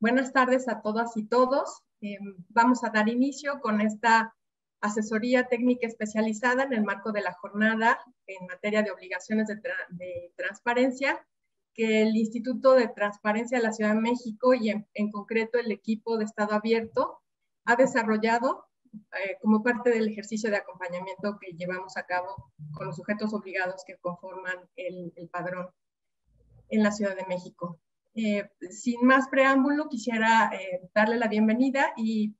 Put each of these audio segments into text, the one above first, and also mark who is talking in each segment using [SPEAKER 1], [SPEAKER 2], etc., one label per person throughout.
[SPEAKER 1] Buenas tardes a todas y todos. Eh, vamos a dar inicio con esta asesoría técnica especializada en el marco de la jornada en materia de obligaciones de, transparencia que el Instituto de Transparencia de la Ciudad de México y en, concreto el equipo de Estado Abierto ha desarrollado eh, como parte del ejercicio de acompañamiento que llevamos a cabo con los sujetos obligados que conforman el padrón en la Ciudad de México. Eh, sin más preámbulo, quisiera eh, darle la bienvenida y,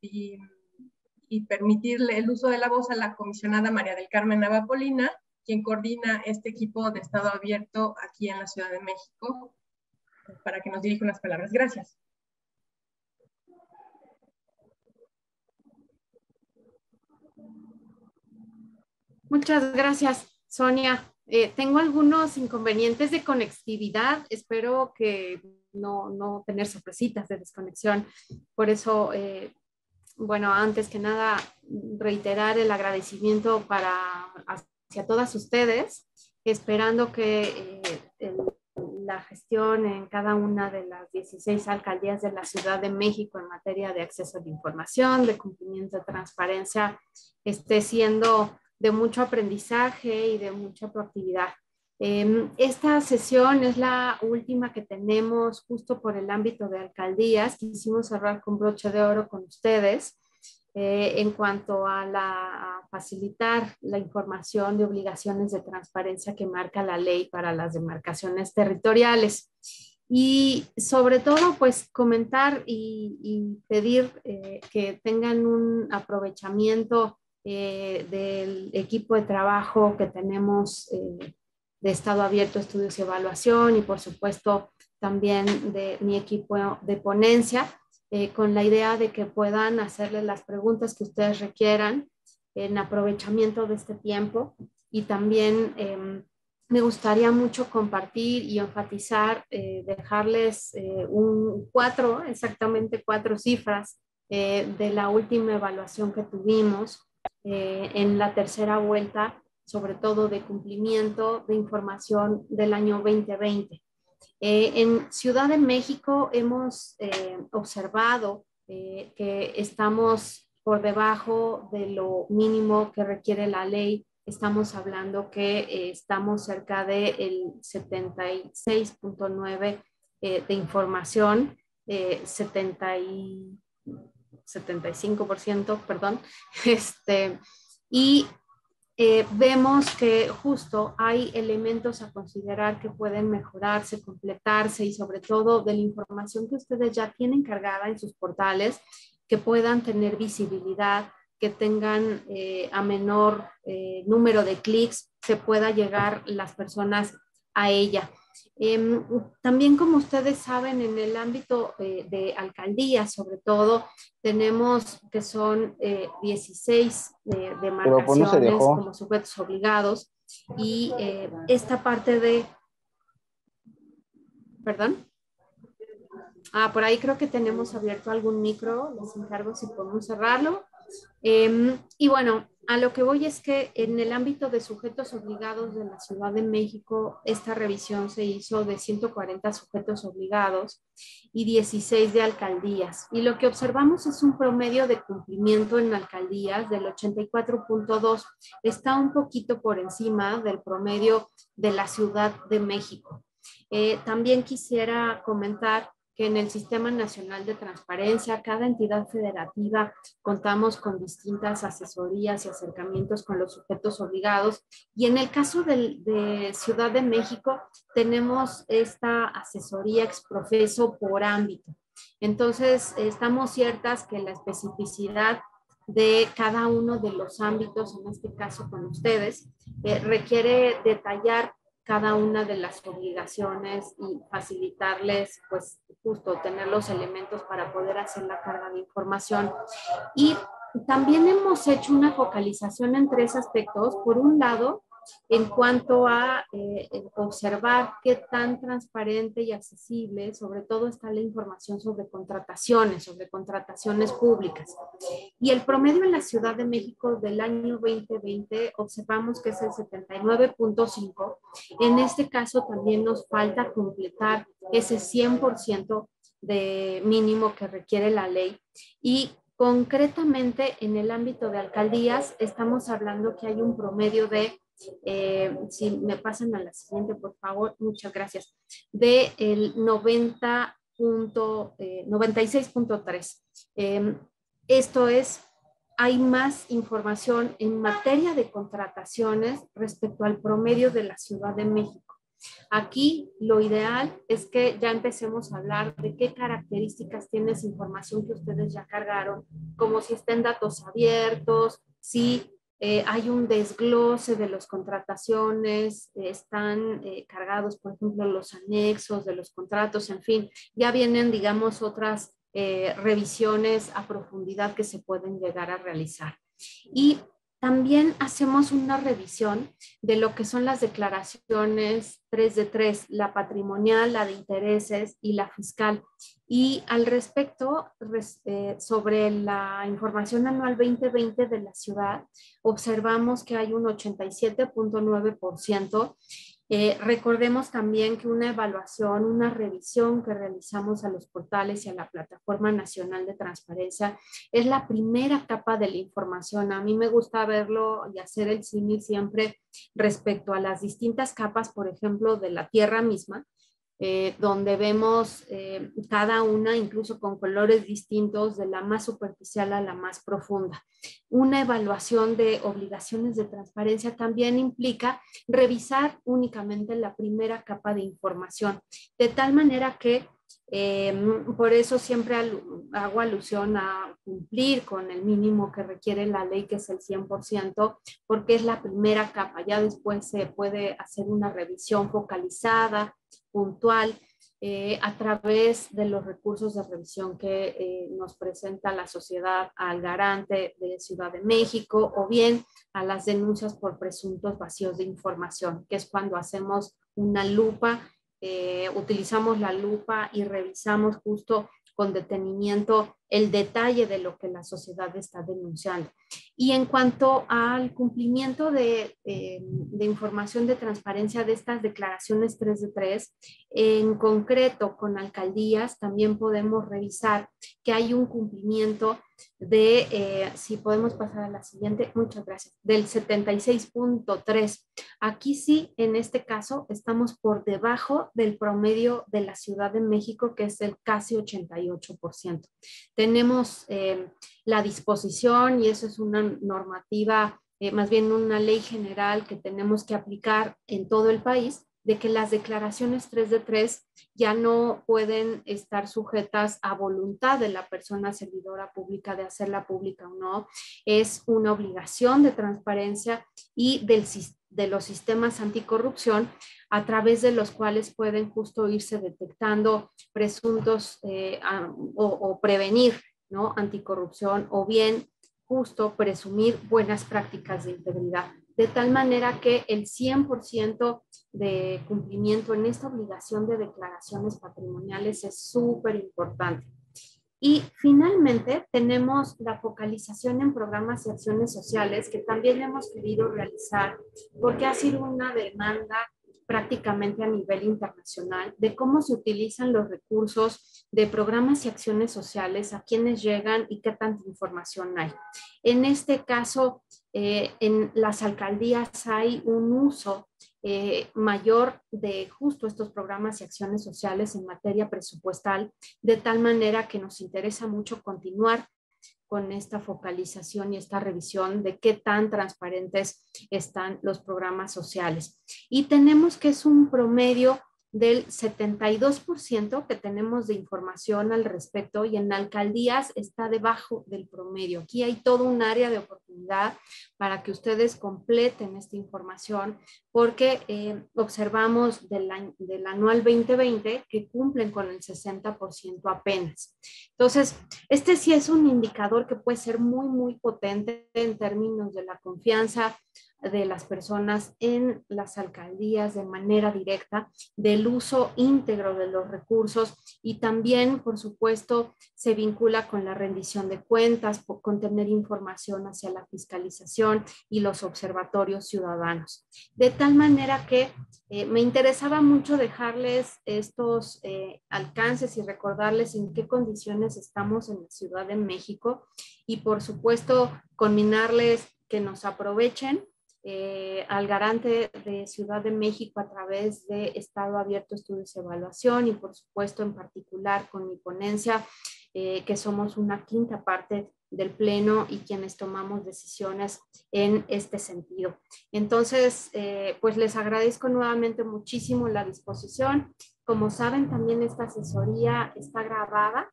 [SPEAKER 1] permitirle el uso de la voz a la comisionada María del Carmen Navapolina, quien coordina este equipo de Estado Abierto aquí en la Ciudad de México, para que nos dirija unas palabras. Gracias.
[SPEAKER 2] Muchas gracias, Sonia. Eh, tengo algunos inconvenientes de conectividad. Espero que no, no tener sorpresitas de desconexión. Por eso, eh, bueno, antes que nada, reiterar el agradecimiento para hacia todas ustedes, esperando que eh, la gestión en cada una de las 16 alcaldías de la Ciudad de México en materia de acceso a la información, de cumplimiento de transparencia, esté siendo de mucho aprendizaje y de mucha proactividad. Em, esta sesión es la última que tenemos justo por el ámbito de alcaldías. Quisimos cerrar con broche de oro con ustedes eh, en cuanto a, la, facilitar la información de obligaciones de transparencia que marca la ley para las demarcaciones territoriales. Y sobre todo, pues comentar y, pedir eh, que tengan un aprovechamiento eh, del equipo de trabajo que tenemos de Estado Abierto, Estudios y Evaluación y por supuesto también de mi equipo de ponencia, eh, con la idea de que puedan hacerle las preguntas que ustedes requieran en aprovechamiento de este tiempo. Y también em, me gustaría mucho compartir y enfatizar, eh, dejarles eh, un cuatro, exactamente cuatro cifras de la última evaluación que tuvimos en la tercera vuelta sobre todo de cumplimiento de información del año 2020. Eh, en Ciudad de México hemos eh, observado eh, que estamos por debajo de lo mínimo que requiere la ley. Estamos hablando que estamos cerca del de 76.9 de información, 70 y 75%, perdón, este, y eh, vemos que justo hay elementos a considerar que pueden mejorarse, completarse y sobre todo de la información que ustedes ya tienen cargada en sus portales, que puedan tener visibilidad, que tengan eh, a menor eh, número de clics, se pueda llegar las personas a ella. Em, también como ustedes saben, en el ámbito eh, de alcaldía, sobre todo, tenemos que son 16 eh, demarcaciones como sujetos obligados y eh, esta parte de... ¿Perdón? Ah, por ahí creo que tenemos abierto algún micro, les encargo si podemos cerrarlo. Em, y bueno, a lo que voy es que en el ámbito de sujetos obligados de la Ciudad de México, esta revisión se hizo de 140 sujetos obligados y 16 de alcaldías. Y lo que observamos es un promedio de cumplimiento en alcaldías del 84.2. Está un poquito por encima del promedio de la Ciudad de México. Eh, también quisiera comentar que en el Sistema Nacional de Transparencia, cada entidad federativa contamos con distintas asesorías y acercamientos con los sujetos obligados. Y en el caso de, Ciudad de México, tenemos esta asesoría exprofeso por ámbito. Entonces, estamos ciertas que la especificidad de cada uno de los ámbitos, en este caso con ustedes, eh, requiere detallar cada una de las obligaciones y facilitarles, pues justo tener los elementos para poder hacer la carga de información. Y también hemos hecho una focalización en tres aspectos. Por un lado, en cuanto a eh, observar qué tan transparente y accesible, sobre todo está la información sobre contrataciones, sobre contrataciones públicas. Y el promedio en la Ciudad de México del año 2020 observamos que es el 79.5. En este caso también nos falta completar ese 100% de mínimo que requiere la ley y concretamente en el ámbito de alcaldías estamos hablando que hay un promedio de eh, si me pasan a la siguiente, por favor, muchas gracias, de el 90 96.3. Eh, em, esto es, hay más información en materia de contrataciones respecto al promedio de la Ciudad de México. Aquí lo ideal es que ya empecemos a hablar de qué características tiene esa información que ustedes ya cargaron, como si estén datos abiertos, si eh, hay un desglose de las contrataciones, están eh, cargados, por ejemplo, los anexos de los contratos, en fin, ya vienen, digamos, otras eh, revisiones a profundidad que se pueden llegar a realizar. Y también hacemos una revisión de lo que son las declaraciones 3 de 3, la patrimonial, la de intereses y la fiscal. Y al respecto, eh, sobre la información anual 2020 de la ciudad, observamos que hay un 87.9% eh, recordemos también que una evaluación, una revisión que realizamos a los portales y a la Plataforma Nacional de Transparencia es la primera capa de la información. A mí me gusta verlo y hacer el símil siempre respecto a las distintas capas, por ejemplo, de la Tierra misma, eh, donde vemos eh, cada una incluso con colores distintos de la más superficial a la más profunda. Una evaluación de obligaciones de transparencia también implica revisar únicamente la primera capa de información, de tal manera que eh, por eso siempre hago alusión a cumplir con el mínimo que requiere la ley, que es el 100%, porque es la primera capa. Ya después se puede hacer una revisión focalizada, puntual, eh, a través de los recursos de revisión que eh, nos presenta la sociedad al garante de Ciudad de México o bien a las denuncias por presuntos vacíos de información, que es cuando hacemos una lupa eh, utilizamos la lupa y revisamos justo con detenimiento el detalle de lo que la sociedad está denunciando. Y en cuanto al cumplimiento de, eh, de, información de transparencia de estas declaraciones 3 de 3, en concreto con alcaldías, también podemos revisar que hay un cumplimiento de, eh, si podemos pasar a la siguiente, muchas gracias, del 76.3. Aquí sí, en este caso, estamos por debajo del promedio de la Ciudad de México, que es el casi 88%. Tenemos eh, la disposición y eso es una normativa, eh, más bien una ley general que tenemos que aplicar en todo el país de que las declaraciones 3 de 3 ya no pueden estar sujetas a voluntad de la persona servidora pública de hacerla pública o no. Es una obligación de transparencia y del, de los sistemas anticorrupción a través de los cuales pueden justo irse detectando presuntos eh, o, o, prevenir ¿no? anticorrupción o bien justo presumir buenas prácticas de integridad de tal manera que el 100% de cumplimiento en esta obligación de declaraciones patrimoniales es súper importante. Y finalmente tenemos la focalización en programas y acciones sociales que también hemos querido realizar porque ha sido una demanda prácticamente a nivel internacional de cómo se utilizan los recursos de programas y acciones sociales, a quienes llegan y qué tanta información hay. En este caso, eh, en las alcaldías hay un uso eh, mayor de justo estos programas y acciones sociales en materia presupuestal, de tal manera que nos interesa mucho continuar con esta focalización y esta revisión de qué tan transparentes están los programas sociales. Y tenemos que es un promedio del 72% que tenemos de información al respecto y en alcaldías está debajo del promedio. Aquí hay todo un área de oportunidad para que ustedes completen esta información porque eh, observamos del, del anual 2020 que cumplen con el 60% apenas. Entonces, este sí es un indicador que puede ser muy, muy potente en términos de la confianza de las personas en las alcaldías de manera directa, del uso íntegro de los recursos y también, por supuesto, se vincula con la rendición de cuentas, con tener información hacia la fiscalización y los observatorios ciudadanos. De tal manera que eh, me interesaba mucho dejarles estos eh, alcances y recordarles en qué condiciones estamos en la Ciudad de México y, por supuesto, combinarles que nos aprovechen eh, al garante de Ciudad de México a través de Estado Abierto Estudios y Evaluación y por supuesto en particular con mi ponencia, eh, que somos una quinta parte del Pleno y quienes tomamos decisiones en este sentido. Entonces, eh, pues les agradezco nuevamente muchísimo la disposición. Como saben, también esta asesoría está grabada.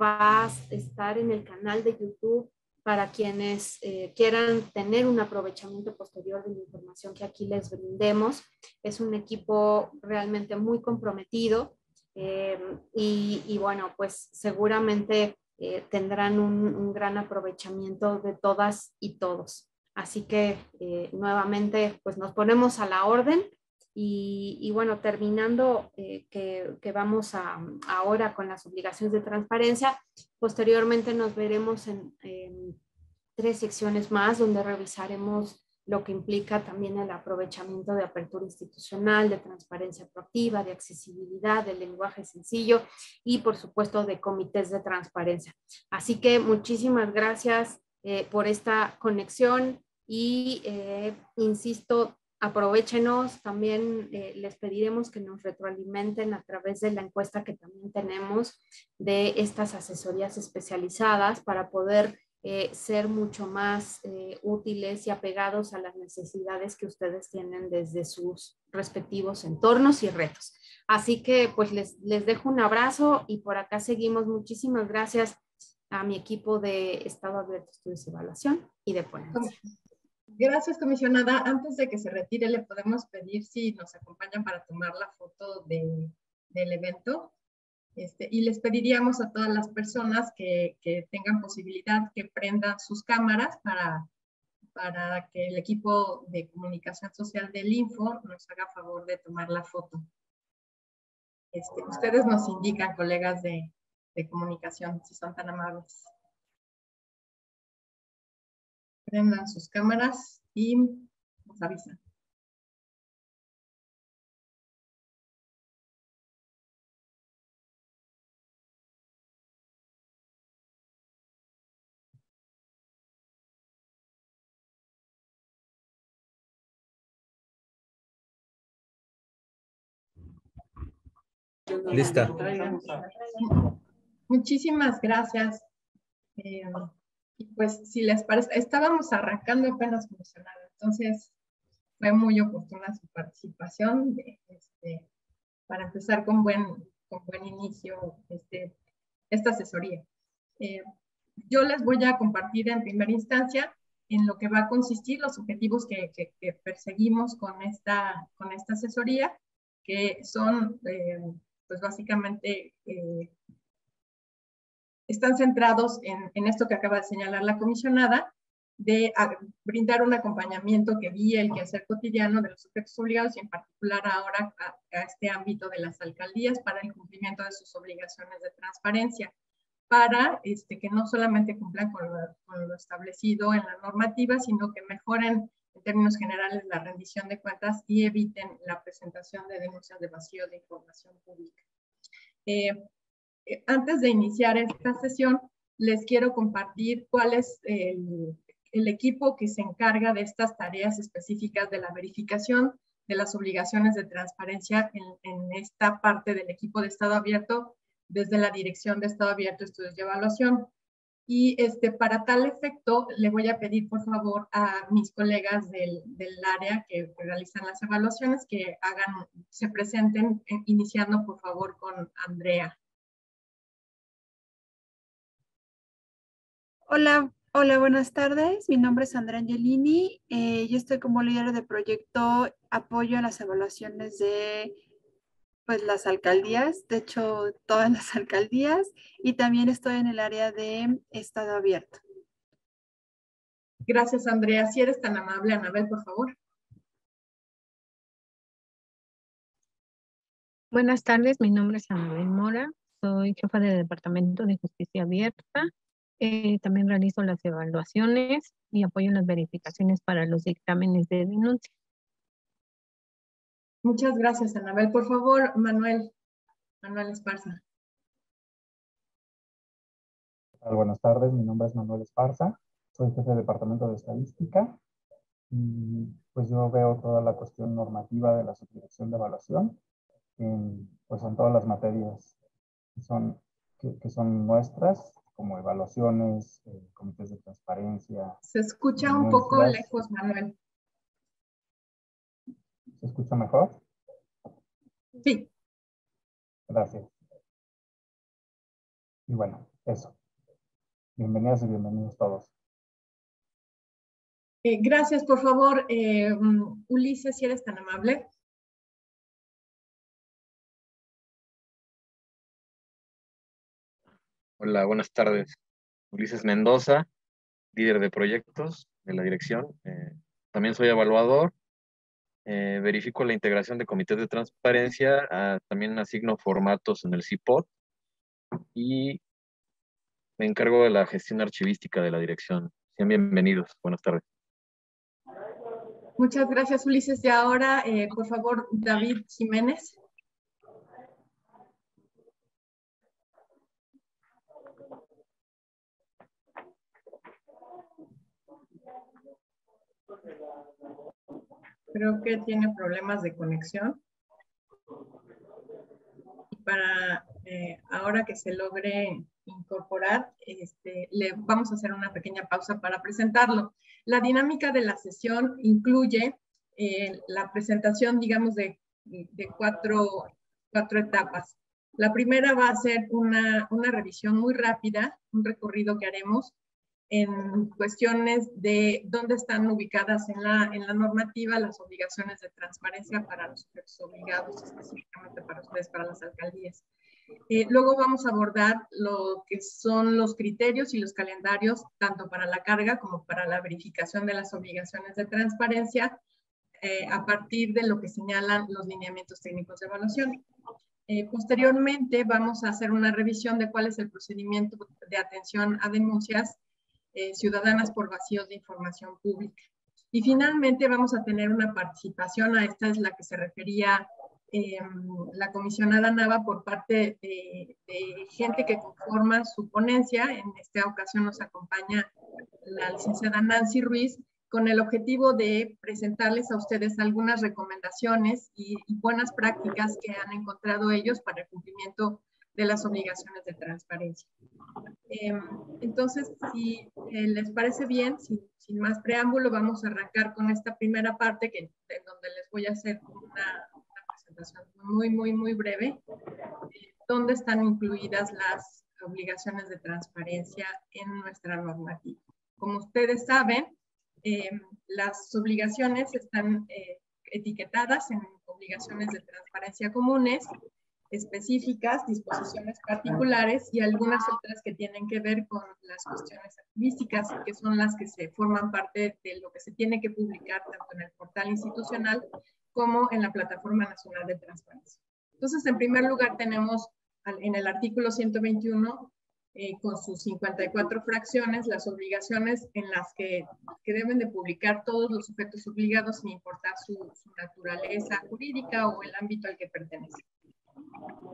[SPEAKER 2] va a estar en el canal de YouTube para quienes eh, quieran tener un aprovechamiento posterior de la información que aquí les brindemos. Es un equipo realmente muy comprometido eh, y, bueno, pues seguramente eh, tendrán un, gran aprovechamiento de todas y todos. Así que nuevamente, pues nos ponemos a la orden. Y, bueno, terminando, que, que, vamos a, ahora con las obligaciones de transparencia, Posteriormente nos veremos en, tres secciones más donde revisaremos lo que implica también el aprovechamiento de apertura institucional, de transparencia proactiva, de accesibilidad, de lenguaje sencillo y por supuesto de comités de transparencia. Así que muchísimas gracias eh, por esta conexión y eh, insisto, aprovechenos, también eh, les pediremos que nos retroalimenten a través de la encuesta que también tenemos de estas asesorías especializadas para poder eh, ser mucho más eh, útiles y apegados a las necesidades que ustedes tienen desde sus respectivos entornos y retos. Así que pues les, les dejo un abrazo y por acá seguimos. Muchísimas gracias a mi equipo de Estado Abierto Estudios y Evaluación y de ponencia.
[SPEAKER 1] Gracias, comisionada. Antes de que se retire, le podemos pedir si nos acompañan para tomar la foto de, del evento. Este, y les pediríamos a todas las personas que, que, tengan posibilidad que prendan sus cámaras para, para que el equipo de comunicación social del Info nos haga favor de tomar la foto. Este, ustedes nos indican, colegas de, de comunicación, si son tan amables prendan sus cámaras y nos avisan.
[SPEAKER 3] Lista.
[SPEAKER 1] Muchísimas gracias. Eh, y pues, si les parece, estábamos arrancando apenas funcionando, entonces fue muy oportuna su participación este, para empezar con buen, con buen inicio este, esta asesoría. Eh, yo les voy a compartir en primera instancia en lo que va a consistir los objetivos que, que, perseguimos con esta, con esta asesoría, que son, eh, pues básicamente, eh, están centrados en, esto que acaba de señalar la comisionada, de brindar un acompañamiento que guíe el quehacer cotidiano de los sujetos obligados y en particular ahora a, este ámbito de las alcaldías para el cumplimiento de sus obligaciones de transparencia, para este, que no solamente cumplan con lo, establecido en la normativa, sino que mejoren en términos generales la rendición de cuentas y eviten la presentación de denuncias de vacío de información pública. Eh, antes de iniciar esta sesión, les quiero compartir cuál es el, equipo que se encarga de estas tareas específicas de la verificación de las obligaciones de transparencia en, esta parte del equipo de Estado Abierto desde la Dirección de Estado Abierto, Estudios de Evaluación. Y este, para tal efecto, le voy a pedir, por favor, a mis colegas del, del área que realizan las evaluaciones que hagan, se presenten, eh, iniciando, por favor, con Andrea.
[SPEAKER 4] Hola, hola, buenas tardes. Mi nombre es Andrea Angelini. Eh, yo estoy como líder de proyecto apoyo a las evaluaciones de pues, las alcaldías, de hecho, todas las alcaldías, y también estoy en el área de estado abierto.
[SPEAKER 1] Gracias, Andrea. Si eres tan amable, Anabel, por favor.
[SPEAKER 3] Buenas tardes, mi nombre es Anabel Mora, soy jefa del Departamento de Justicia Abierta. Eh, también realizo las evaluaciones y apoyo en las verificaciones para los dictámenes de denuncia.
[SPEAKER 1] Muchas gracias, Anabel. Por favor, Manuel, Manuel Esparza.
[SPEAKER 5] Buenas tardes, mi nombre es Manuel Esparza, soy jefe del Departamento de Estadística y pues yo veo toda la cuestión normativa de la subdirección de evaluación en, pues en todas las materias que son, que, son nuestras, como evaluaciones, eh, comités de transparencia.
[SPEAKER 1] Se escucha un poco lejos, Manuel.
[SPEAKER 5] ¿Se escucha mejor?
[SPEAKER 1] Sí.
[SPEAKER 5] Gracias. Y bueno, eso. Bienvenidas y bienvenidos todos.
[SPEAKER 1] Eh, gracias, por favor, eh, Ulises, si eres tan amable.
[SPEAKER 6] Hola, buenas tardes. Ulises Mendoza, líder de proyectos de la dirección. Eh, también soy evaluador. Eh, verifico la integración de comités de transparencia. Ah, también asigno formatos en el CIPOT. Y me encargo de la gestión archivística de la dirección. Sean bienvenidos. Buenas tardes.
[SPEAKER 1] Muchas gracias, Ulises. Y ahora, eh, por favor, David Jiménez. Creo que tiene problemas de conexión. Y para eh, ahora que se logre incorporar, este, le vamos a hacer una pequeña pausa para presentarlo. La dinámica de la sesión incluye eh, la presentación, digamos, de, de cuatro, cuatro, etapas. La primera va a ser una, una revisión muy rápida, un recorrido que haremos en cuestiones de dónde están ubicadas en la, en la normativa las obligaciones de transparencia para los sujetos obligados, específicamente para ustedes, para las alcaldías. Eh, luego vamos a abordar lo que son los criterios y los calendarios, tanto para la carga como para la verificación de las obligaciones de transparencia, eh, a partir de lo que señalan los lineamientos técnicos de evaluación. Eh, posteriormente vamos a hacer una revisión de cuál es el procedimiento de atención a denuncias eh, ciudadanas por vacíos de información pública. Y finalmente vamos a tener una participación, a esta es la que se refería eh, la comisionada Nava por parte de, gente que conforma su ponencia. En esta ocasión nos acompaña la licenciada Nancy Ruiz con el objetivo de presentarles a ustedes algunas recomendaciones y, y buenas prácticas que han encontrado ellos para el cumplimiento de las obligaciones de transparencia. Em, entonces, si eh, les parece bien, sin, más preámbulo, vamos a arrancar con esta primera parte que, en donde les voy a hacer una, presentación muy, muy, muy breve, eh, donde están incluidas las obligaciones de transparencia en nuestra normativa. Como ustedes saben, em, las obligaciones están eh, etiquetadas en obligaciones de transparencia comunes específicas, disposiciones particulares y algunas otras que tienen que ver con las cuestiones activísticas, que son las que se forman parte de lo que se tiene que publicar tanto en el portal institucional como en la Plataforma Nacional de Transparencia. Entonces, en primer lugar, tenemos en el artículo 121, eh, con sus 54 fracciones, las obligaciones en las que, que, deben de publicar todos los sujetos obligados sin importar su, su naturaleza jurídica o el ámbito al que pertenecen.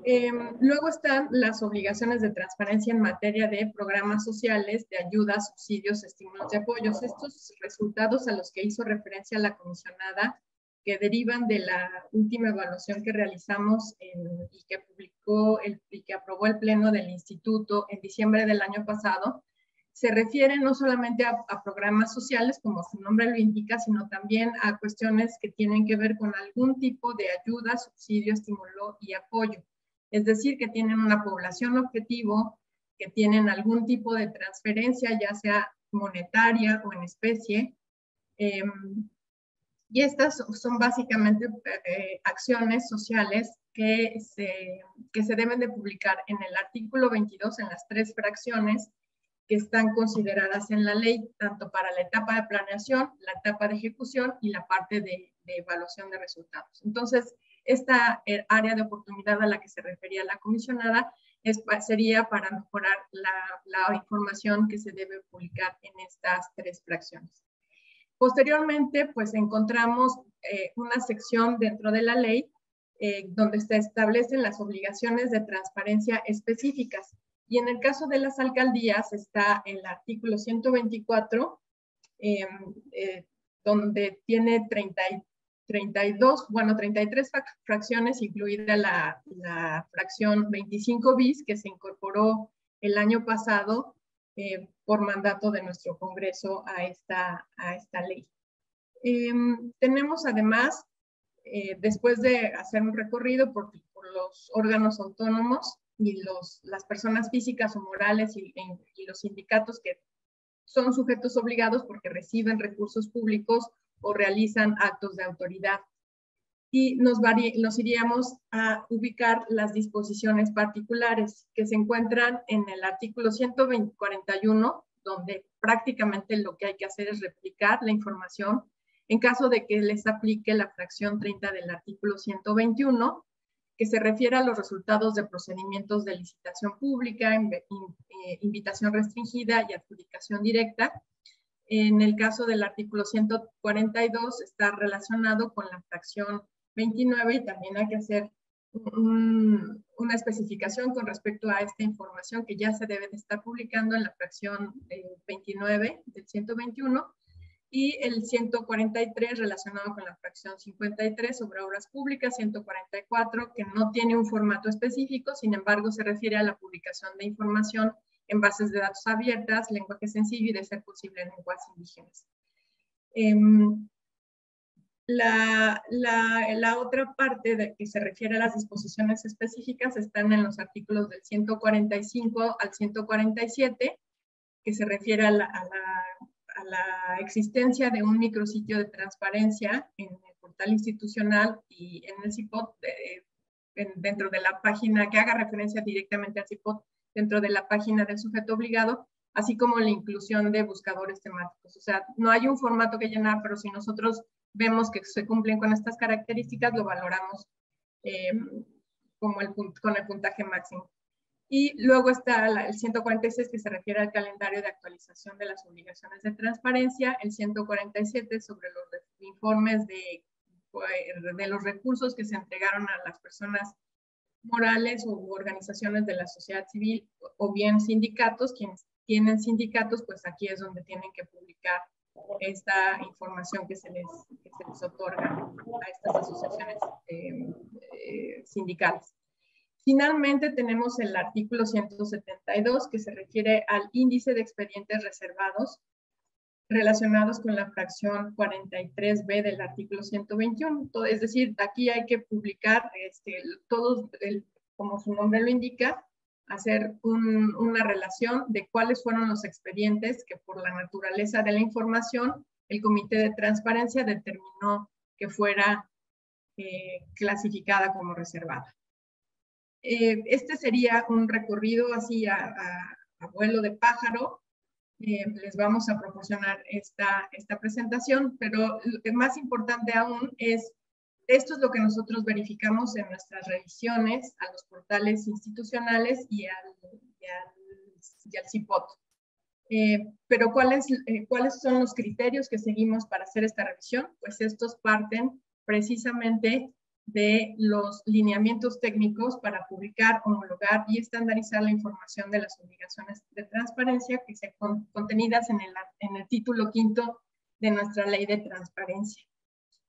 [SPEAKER 1] Em, luego están las obligaciones de transparencia en materia de programas sociales, de ayuda, subsidios, estímulos y apoyos. Estos resultados a los que hizo referencia la comisionada, que derivan de la última evaluación que realizamos y que publicó y que aprobó el Pleno del Instituto en diciembre del año pasado, se refiere no solamente a, programas sociales, como su nombre lo indica, sino también a cuestiones que tienen que ver con algún tipo de ayuda, subsidio, estímulo y apoyo. Es decir, que tienen una población objetivo, que tienen algún tipo de transferencia, ya sea monetaria o en especie. Em, y estas son básicamente eh, acciones sociales que se, que se deben de publicar en el artículo 22, en las tres fracciones, que están consideradas en la ley, tanto para la etapa de planeación, la etapa de ejecución y la parte de, evaluación de resultados. Entonces, esta eh, área de oportunidad a la que se refería la comisionada es, sería para mejorar la, información que se debe publicar en estas tres fracciones. Posteriormente, pues encontramos eh, una sección dentro de la ley eh, donde se establecen las obligaciones de transparencia específicas. Y en el caso de las alcaldías está el artículo 124, em, eh, donde tiene 30, 32, bueno, 33 fracciones, incluida la, la, fracción 25 bis que se incorporó el año pasado eh, por mandato de nuestro Congreso a esta, a esta ley. Em, tenemos además, eh, después de hacer un recorrido por, por los órganos autónomos, y los, las personas físicas o morales y, los sindicatos que son sujetos obligados porque reciben recursos públicos o realizan actos de autoridad. Y nos, nos iríamos a ubicar las disposiciones particulares que se encuentran en el artículo 141, donde prácticamente lo que hay que hacer es replicar la información en caso de que les aplique la fracción 30 del artículo 121 que se refiere a los resultados de procedimientos de licitación pública, eh, invitación restringida y adjudicación directa. En el caso del artículo 142 está relacionado con la fracción 29 y también hay que hacer una especificación con respecto a esta información que ya se debe de estar publicando en la fracción 29 eh, del 121 y el 143 relacionado con la fracción 53 sobre obras públicas, 144 que no tiene un formato específico, sin embargo se refiere a la publicación de información en bases de datos abiertas, lenguaje sencillo y de ser posible en lenguas indígenas. Em, la, la, la, otra parte de que se refiere a las disposiciones específicas están en los artículos del 145 al 147, que se refiere a la, a la la existencia de un micrositio de transparencia en el portal institucional y en el CIPOT, dentro de la página que haga referencia directamente al CIPOT, dentro de la página del sujeto obligado, así como la inclusión de buscadores temáticos. O sea, no hay un formato que llenar, pero si nosotros vemos que se cumplen con estas características, lo valoramos eh, como el, con el puntaje máximo. Y luego está el 146 que se refiere al calendario de actualización de las obligaciones de transparencia, el 147 sobre los informes de, pues, de los recursos que se entregaron a las personas morales o organizaciones de la sociedad civil o bien sindicatos, quienes tienen sindicatos, pues aquí es donde tienen que publicar esta información que se les, que se les otorga a estas asociaciones eh, eh, sindicales. Finalmente tenemos el artículo 172 que se refiere al índice de expedientes reservados relacionados con la fracción 43B del artículo 121. Es decir, aquí hay que publicar este, todos, como su nombre lo indica, hacer una relación de cuáles fueron los expedientes que por la naturaleza de la información el Comité de Transparencia determinó que fuera eh, clasificada como reservada. Eh, este sería un recorrido así a, vuelo de pájaro. Eh, les vamos a proporcionar esta, esta presentación, pero lo más importante aún es, esto es lo que nosotros verificamos en nuestras revisiones a los portales institucionales y al, y al, CIPOT. Eh, pero ¿cuáles, ¿cuáles son los criterios que seguimos para hacer esta revisión? Pues estos parten precisamente de los lineamientos técnicos para publicar, homologar y estandarizar la información de las obligaciones de transparencia que se contenidas en el, en el título quinto de nuestra ley de transparencia.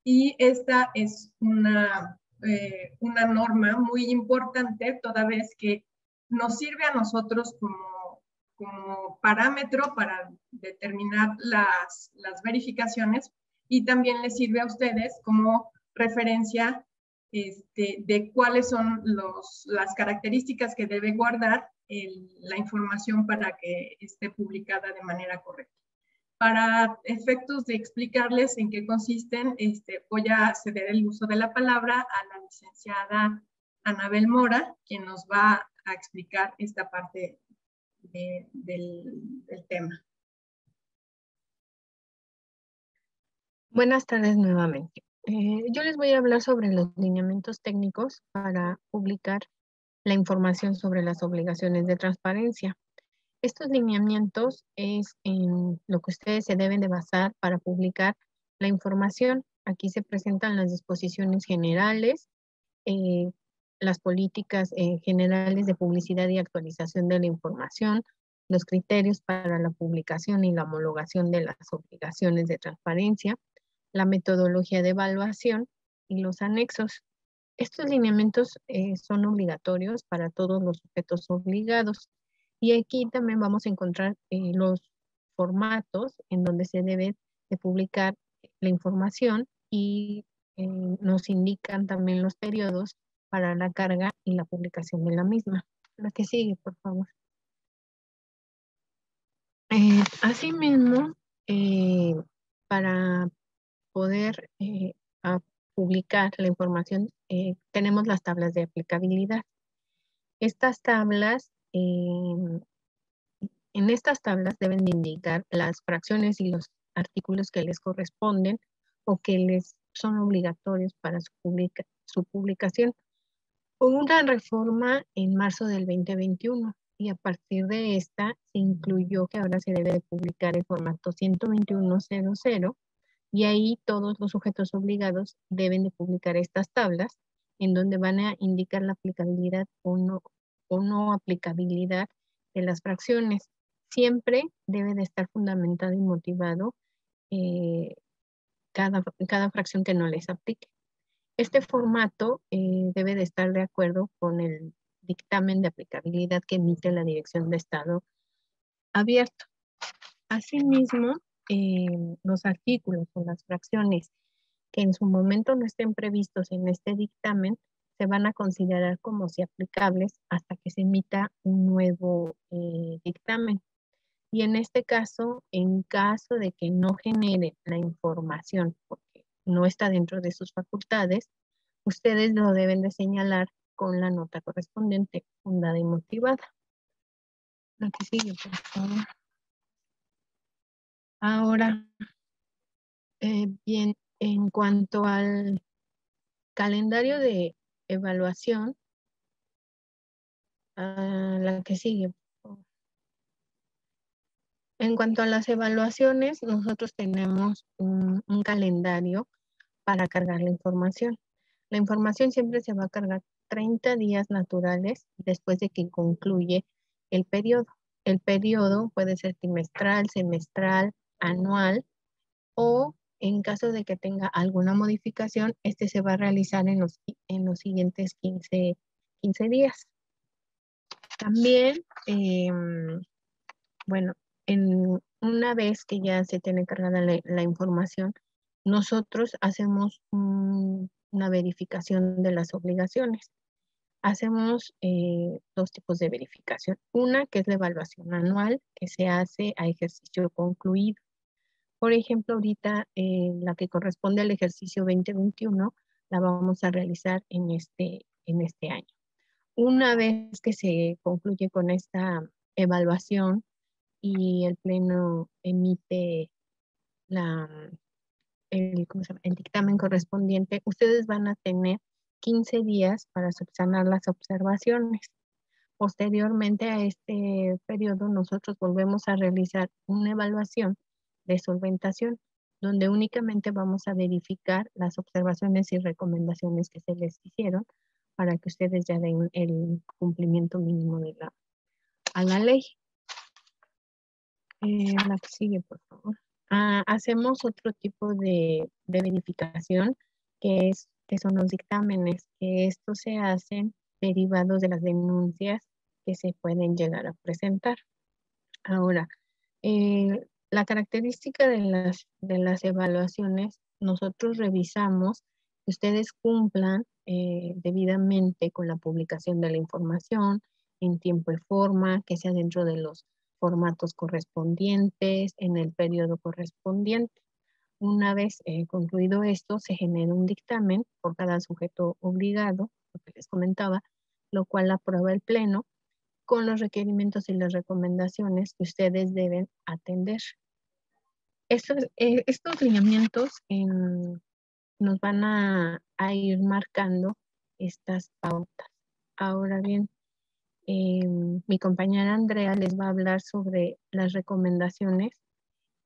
[SPEAKER 1] Y esta es una, eh, una norma muy importante toda vez que nos sirve a nosotros como, como parámetro para determinar las, las verificaciones y también les sirve a ustedes como referencia este, de cuáles son las características que debe guardar la información para que esté publicada de manera correcta. Para efectos de explicarles en qué consisten, este, voy a ceder el uso de la palabra a la licenciada Anabel Mora, quien nos va a explicar esta parte del, tema.
[SPEAKER 3] Buenas tardes nuevamente. Eh, yo les voy a hablar sobre los lineamientos técnicos para publicar la información sobre las obligaciones de transparencia. Estos lineamientos es en lo que ustedes se deben de basar para publicar la información. Aquí se presentan las disposiciones generales, eh, las políticas eh, generales de publicidad y actualización de la información, los criterios para la publicación y la homologación de las obligaciones de transparencia, la metodología de evaluación y los anexos. Estos lineamientos eh, son obligatorios para todos los sujetos obligados. Y aquí también vamos a encontrar eh, los formatos en donde se debe de publicar la información y eh, nos indican también los periodos para la carga y la publicación de la misma. La que sigue, por favor. Eh, asimismo, para poder publicar la información, tenemos las tablas de aplicabilidad. Estas tablas en estas tablas deben de indicar las fracciones y los artículos que les corresponden o que les son obligatorios para su, su publicación. Hubo una reforma en marzo del 2021 y a partir de esta se incluyó que ahora se debe de publicar el formato 121.00 y ahí todos los sujetos obligados deben de publicar estas tablas en donde van a indicar la aplicabilidad o no o no aplicabilidad de las fracciones. Siempre debe de estar fundamentado y motivado eh, cada, cada, fracción que no les aplique. Este formato eh, debe de estar de acuerdo con el dictamen de aplicabilidad que emite la Dirección de Estado abierto. Asimismo, eh, los artículos o las fracciones que en su momento no estén previstos en este dictamen se van a considerar como si aplicables hasta que se emita un nuevo eh, dictamen. Y en este caso, en caso de que no genere la información porque no está dentro de sus facultades, ustedes lo deben de señalar con la nota correspondiente, fundada y motivada. La que sigue, por favor. Ahora, eh, bien, en cuanto al calendario de evaluación. Ah, la que sigue. En cuanto a las evaluaciones, nosotros tenemos un, calendario para cargar la información. La información siempre se va a cargar 30 días naturales después de que concluye el periodo. El periodo puede ser trimestral, semestral, anual o en caso de que tenga alguna modificación, este se va a realizar en los, en los siguientes 15, 15 días. También, em, bueno, en, una vez que ya se tiene cargada la, información, nosotros hacemos una verificación de las obligaciones. Hacemos eh, dos tipos de verificación. Una que es la evaluación anual que se hace a ejercicio concluido. Por ejemplo, ahorita eh, la que corresponde al ejercicio 2021 la vamos a realizar en este, en este año. Una vez que se concluye con esta evaluación y el Pleno emite la, el, el dictamen correspondiente, ustedes van a tener 15 días para subsanar las observaciones. Posteriormente a este periodo, nosotros volvemos a realizar una evaluación de solventación, donde únicamente vamos a verificar las observaciones y recomendaciones que se les hicieron para que ustedes ya den el cumplimiento mínimo de la, a la ley. Eh, la que sigue, por favor. Ah, hacemos otro tipo de, de verificación, que, es, que son los dictámenes, que estos se hacen derivados de las denuncias que se pueden llegar a presentar. Ahora, eh, la característica de las, de las evaluaciones, nosotros revisamos que ustedes cumplan eh, debidamente con la publicación de la información en tiempo y forma, que sea dentro de los formatos correspondientes, en el periodo correspondiente. Una vez eh, concluido esto, se genera un dictamen por cada sujeto obligado, lo que les comentaba, lo cual aprueba el Pleno con los requerimientos y las recomendaciones que ustedes deben atender. Estos, eh, estos lineamientos nos van a, ir marcando estas pautas. Ahora bien, em, mi compañera Andrea les va a hablar sobre las recomendaciones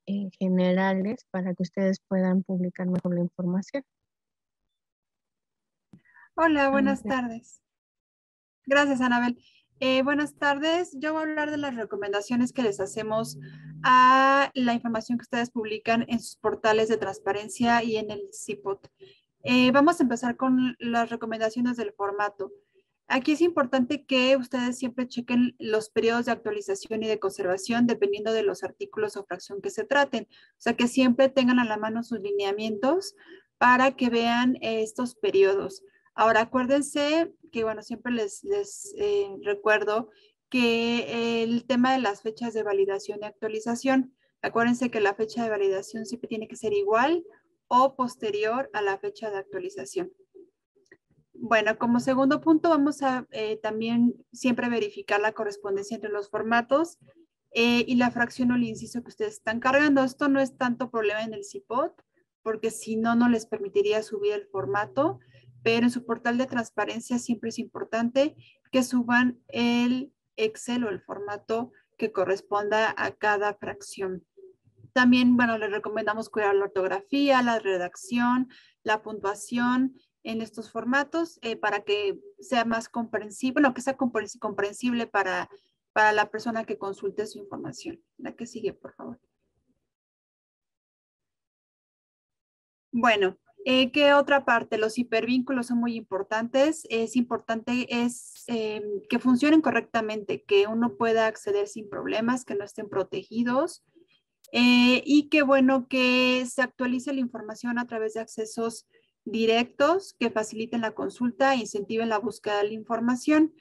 [SPEAKER 3] eh, generales para que ustedes puedan publicar mejor la información.
[SPEAKER 4] Hola, buenas tardes. Gracias, Anabel. Eh, buenas tardes. Yo voy a hablar de las recomendaciones que les hacemos a la información que ustedes publican en sus portales de transparencia y en el CIPOT. Eh, vamos a empezar con las recomendaciones del formato. Aquí es importante que ustedes siempre chequen los periodos de actualización y de conservación dependiendo de los artículos o fracción que se traten. O sea, que siempre tengan a la mano sus lineamientos para que vean estos periodos. Ahora, acuérdense que, bueno, siempre les, eh, recuerdo que el tema de las fechas de validación y actualización, acuérdense que la fecha de validación siempre tiene que ser igual o posterior a la fecha de actualización. Bueno, como segundo punto, vamos a eh, también siempre verificar la correspondencia entre los formatos eh, y la fracción o el inciso que ustedes están cargando. Esto no es tanto problema en el CIPOT, porque si no, no les permitiría subir el formato pero en su portal de transparencia siempre es importante que suban el Excel o el formato que corresponda a cada fracción. También, bueno, les recomendamos cuidar la ortografía, la redacción, la puntuación en estos formatos eh, para que sea más comprensible, bueno, que sea comprensible para, para la persona que consulte su información. La que sigue, por favor. Bueno, eh, ¿Qué otra parte? Los hipervínculos son muy importantes. Es importante es, em, que funcionen correctamente, que uno pueda acceder sin problemas, que no estén protegidos eh, y que, bueno, que se actualice la información a través de accesos directos que faciliten la consulta e incentiven la búsqueda de la información.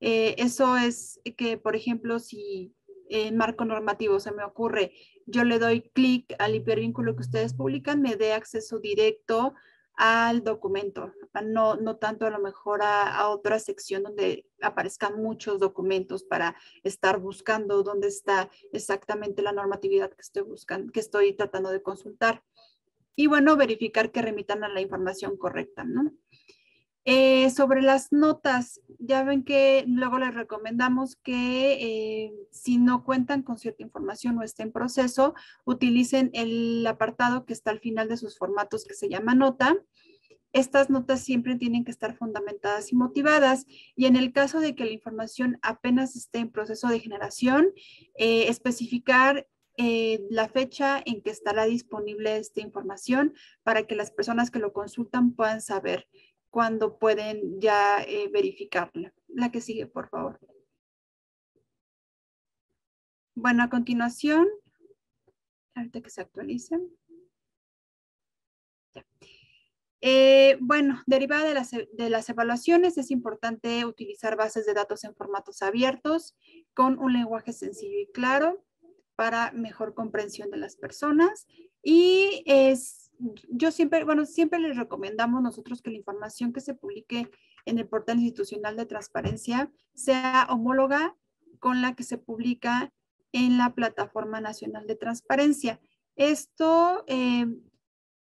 [SPEAKER 4] Eh, eso es que, por ejemplo, si en marco normativo se me ocurre yo le doy clic al hipervínculo que ustedes publican, me dé acceso directo al documento, no, no tanto a lo mejor a, otra sección donde aparezcan muchos documentos para estar buscando dónde está exactamente la normatividad que estoy buscando, que estoy tratando de consultar. Y bueno, verificar que remitan a la información correcta, ¿no? Eh, sobre las notas, ya ven que luego les recomendamos que eh, si no cuentan con cierta información o está en proceso, utilicen el apartado que está al final de sus formatos que se llama nota. Estas notas siempre tienen que estar fundamentadas y motivadas y en el caso de que la información apenas esté en proceso de generación, eh, especificar la fecha en que estará disponible esta información para que las personas que lo consultan puedan saber cuando pueden ya eh, verificarla. La que sigue, por favor. Bueno, a continuación, ahorita que se actualicen. Eh, bueno, derivada de las, de las, evaluaciones, es importante utilizar bases de datos en formatos abiertos con un lenguaje sencillo y claro para mejor comprensión de las personas. Y es yo siempre, bueno, siempre les recomendamos nosotros que la información que se publique en el portal institucional de transparencia sea homóloga con la que se publica en la plataforma nacional de transparencia. Esto eh,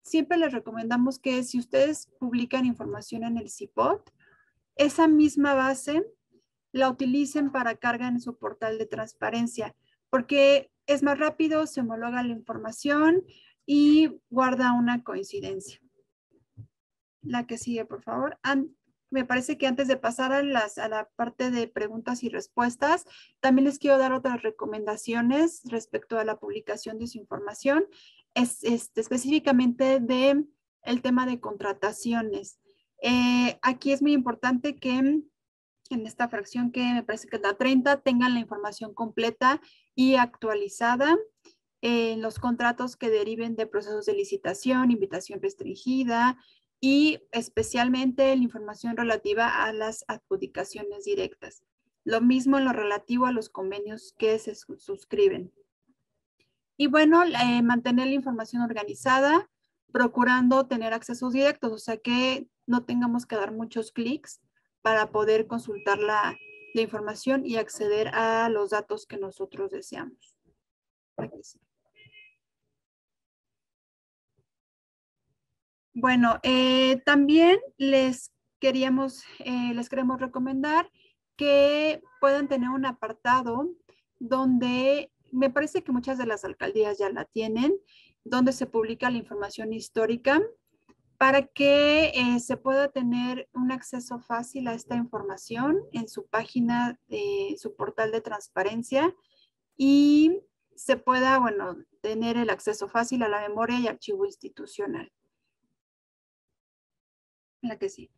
[SPEAKER 4] siempre les recomendamos que si ustedes publican información en el CIPOT, esa misma base la utilicen para carga en su portal de transparencia, porque es más rápido, se homologa la información, y guarda una coincidencia. La que sigue, por favor. me parece que antes de pasar a, las, a la parte de preguntas y respuestas, también les quiero dar otras recomendaciones respecto a la publicación de su información, es, este, específicamente de el tema de contrataciones. Eh, aquí es muy importante que en esta fracción que me parece que es la 30 tengan la información completa y actualizada en los contratos que deriven de procesos de licitación, invitación restringida y especialmente la información relativa a las adjudicaciones directas. Lo mismo en lo relativo a los convenios que se suscriben. Y bueno, eh, mantener la información organizada, procurando tener accesos directos, o sea que no tengamos que dar muchos clics para poder consultar la, la información y acceder a los datos que nosotros deseamos. Bueno, eh, también les queríamos, eh, les queremos recomendar que puedan tener un apartado donde me parece que muchas de las alcaldías ya la tienen, donde se publica la información histórica para que eh, se pueda tener un acceso fácil a esta información en su página, de su portal de transparencia y se pueda, bueno, tener el acceso fácil a la memoria y archivo institucional. La que sí.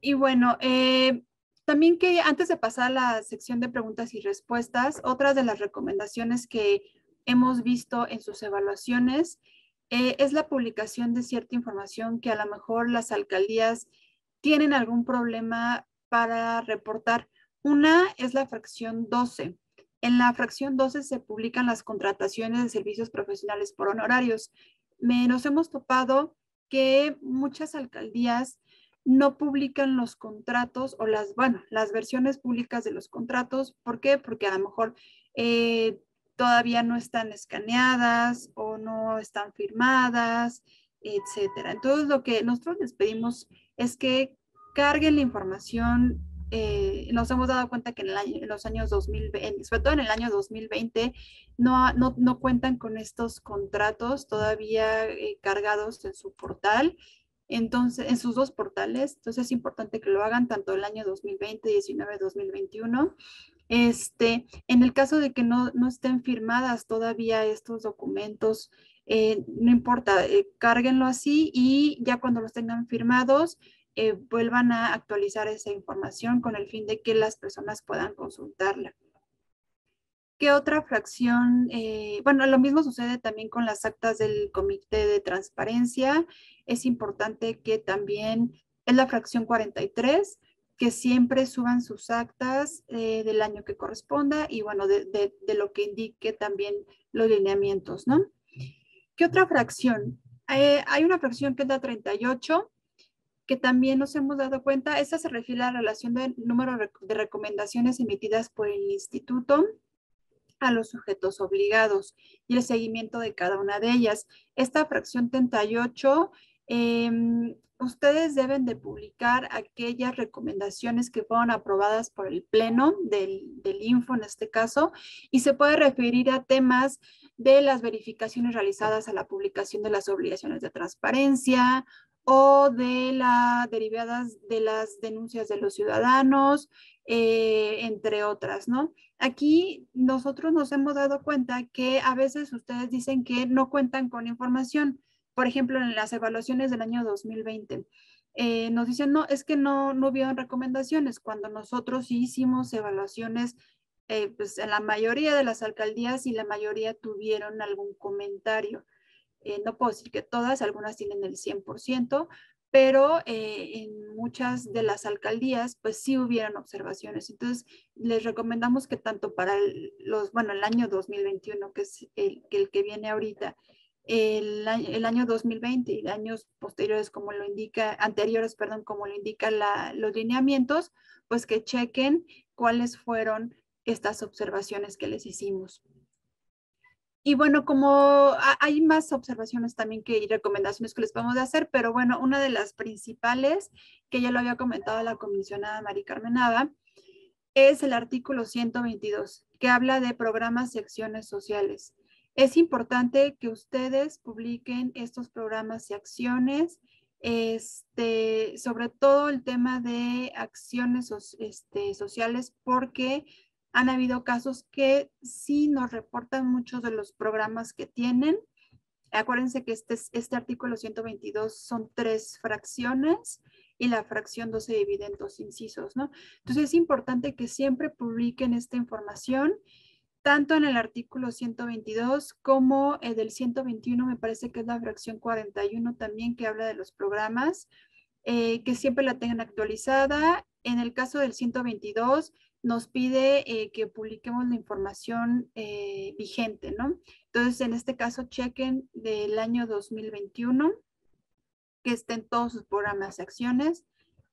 [SPEAKER 4] Y bueno, eh, también que antes de pasar a la sección de preguntas y respuestas, otra de las recomendaciones que hemos visto en sus evaluaciones eh, es la publicación de cierta información que a lo mejor las alcaldías tienen algún problema para reportar. Una es la fracción 12. En la fracción 12 se publican las contrataciones de servicios profesionales por honorarios. Nos hemos topado que muchas alcaldías no publican los contratos o las, bueno, las versiones públicas de los contratos. ¿Por qué? Porque a lo mejor eh, todavía no están escaneadas o no están firmadas, etcétera. Entonces, lo que nosotros les pedimos es que carguen la información. Eh, nos hemos dado cuenta que en, los años 2020, sobre todo en el año 2020, no, no, no cuentan con estos contratos todavía eh, cargados en su portal. Entonces, en sus dos portales, entonces es importante que lo hagan tanto el año 2020, 19, 2021 este, en el caso de que no, estén firmadas todavía estos documentos, eh, no importa, eh, cárguenlo así y ya cuando los tengan firmados, eh, vuelvan a actualizar esa información con el fin de que las personas puedan consultarla. ¿Qué otra fracción? bueno, lo mismo sucede también con las actas del Comité de Transparencia. Es importante que también es la fracción 43 que siempre suban sus actas eh, del año que corresponda y bueno, de, lo que indique también los lineamientos, ¿no? ¿Qué otra fracción? Eh, hay una fracción que es la 38, que también nos hemos dado cuenta, esa se refiere a la relación del número de recomendaciones emitidas por el instituto a los sujetos obligados y el seguimiento de cada una de ellas. Esta fracción 38 eh, ustedes deben de publicar aquellas recomendaciones que fueron aprobadas por el pleno del, Info en este caso y se puede referir a temas de las verificaciones realizadas a la publicación de las obligaciones de transparencia o de las derivadas de las denuncias de los ciudadanos, eh, entre otras, ¿no? Aquí nosotros nos hemos dado cuenta que a veces ustedes dicen que no cuentan con información por ejemplo, en las evaluaciones del año 2020, eh, nos dicen, no, es que no, no hubieron recomendaciones, cuando nosotros hicimos evaluaciones, eh, pues en la mayoría de las alcaldías y la mayoría tuvieron algún comentario. Eh, no puedo decir que todas, algunas tienen el 100%, pero en muchas de las alcaldías, pues sí hubieron observaciones. Entonces, les recomendamos que tanto para los, bueno, el año 2021, que es el, el que viene ahorita, el, el, año 2020 y años posteriores, como lo indica, anteriores, perdón, como lo indica los lineamientos, pues que chequen cuáles fueron estas observaciones que les hicimos. Y bueno, como hay más observaciones también que y recomendaciones que les podemos hacer, pero bueno, una de las principales, que ya lo había comentado la comisionada Mari Carmenada, es el artículo 122, que habla de programas y acciones sociales. Es importante que ustedes publiquen estos programas y acciones, este, sobre todo el tema de acciones este, sociales, porque han habido casos que sí nos reportan muchos de los programas que tienen. Acuérdense que este, este artículo 122 son tres fracciones y la fracción 12 divide en dos incisos, ¿no? Entonces es importante que siempre publiquen esta información tanto en el artículo 122 como el del 121, me parece que es la fracción 41 también que habla de los programas, eh, que siempre la tengan actualizada. En el caso del 122, nos pide eh, que publiquemos la información eh, vigente, ¿no? Entonces, en este caso, chequen del año 2021, que estén todos sus programas y acciones.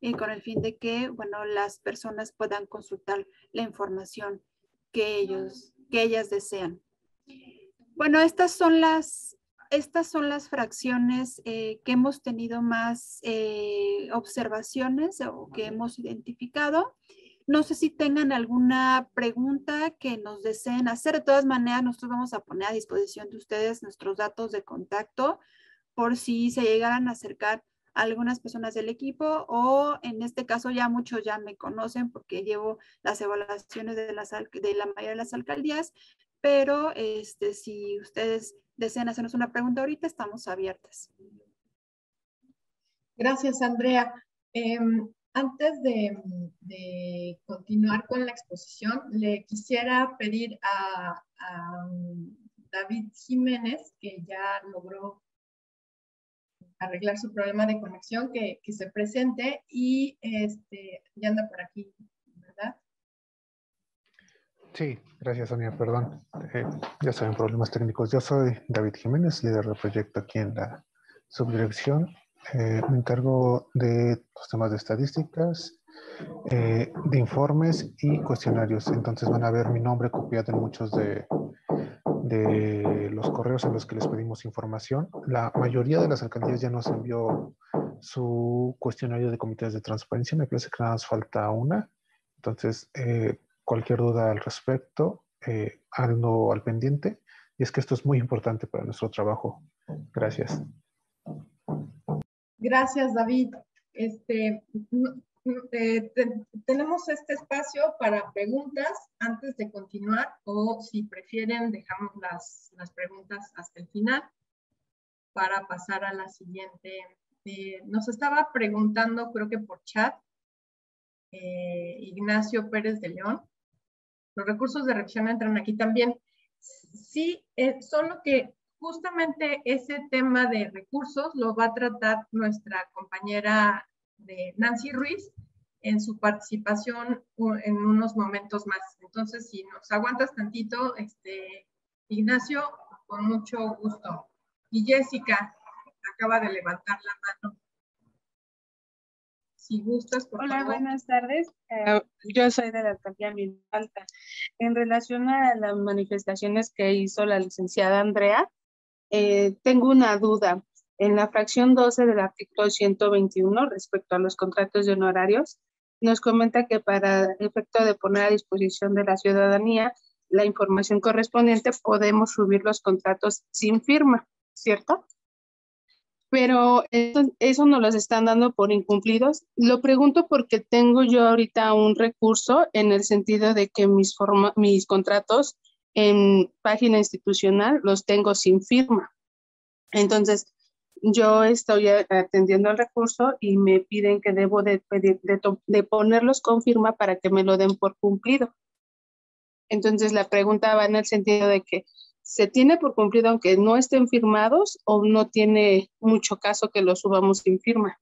[SPEAKER 4] y con el fin de que, bueno, las personas puedan consultar la información que ellos, que ellas desean. Bueno, estas son las, estas son las fracciones eh, que hemos tenido más eh, observaciones o que hemos identificado. No sé si tengan alguna pregunta que nos deseen hacer. De todas maneras, nosotros vamos a poner a disposición de ustedes nuestros datos de contacto por si se llegaran a acercar algunas personas del equipo o en este caso ya muchos ya me conocen porque llevo las evaluaciones de, las, de la mayoría de las alcaldías, pero este, si ustedes desean hacernos una pregunta ahorita, estamos abiertas.
[SPEAKER 1] Gracias, Andrea. Em, antes de, continuar con la exposición, le quisiera pedir a, a David Jiménez, que ya logró arreglar su problema de conexión, que, que se presente y este, ya anda por aquí, ¿verdad?
[SPEAKER 7] Sí, gracias Sonia, perdón. Eh, ya saben, problemas técnicos. Yo soy David Jiménez, líder del proyecto aquí en la subdirección. Eh, me encargo de los temas de estadísticas, eh, de informes y cuestionarios. Entonces van a ver mi nombre copiado en muchos de, los correos en los que les pedimos información. La mayoría de las alcaldías ya nos envió su cuestionario de comités de transparencia. Me parece que nada más falta una. Entonces, eh, cualquier duda al respecto, eh, ando al pendiente. Y es que esto es muy importante para nuestro trabajo. Gracias.
[SPEAKER 1] Gracias, David. Este, eh, tenemos este espacio para preguntas antes de continuar o si prefieren dejamos las, las preguntas hasta el final para pasar a la siguiente. Eh, nos estaba preguntando, creo que por chat, eh, Ignacio Pérez de León. Los recursos de revisión entran aquí también. Sí, solo que justamente ese tema de recursos lo va a tratar nuestra compañera de Nancy Ruiz en su participación en unos momentos más. Entonces, si nos aguantas tantito, este, Ignacio, con mucho gusto. Y Jessica acaba de levantar la mano. Si gustas, por
[SPEAKER 8] Hola, buenas tardes. Eh, yo soy de la alcaldía Alta. En relación a las manifestaciones que hizo la licenciada Andrea, eh, tengo una duda. En la fracción 12 del artículo 121, respecto a los contratos de honorarios, nos comenta que para efecto de poner a disposición de la ciudadanía la información correspondiente, podemos subir los contratos sin firma, ¿cierto? Pero eso, eso nos los están dando por incumplidos. Lo pregunto porque tengo yo ahorita un recurso en el sentido de que mis, mis contratos en página institucional los tengo sin firma. Entonces, yo estoy atendiendo el recurso y me piden que debo de, pedir, de, ponerlos con firma para que me lo den por cumplido. Entonces la pregunta va en el sentido de que se tiene por cumplido aunque no estén firmados o no tiene mucho caso que los subamos sin firma.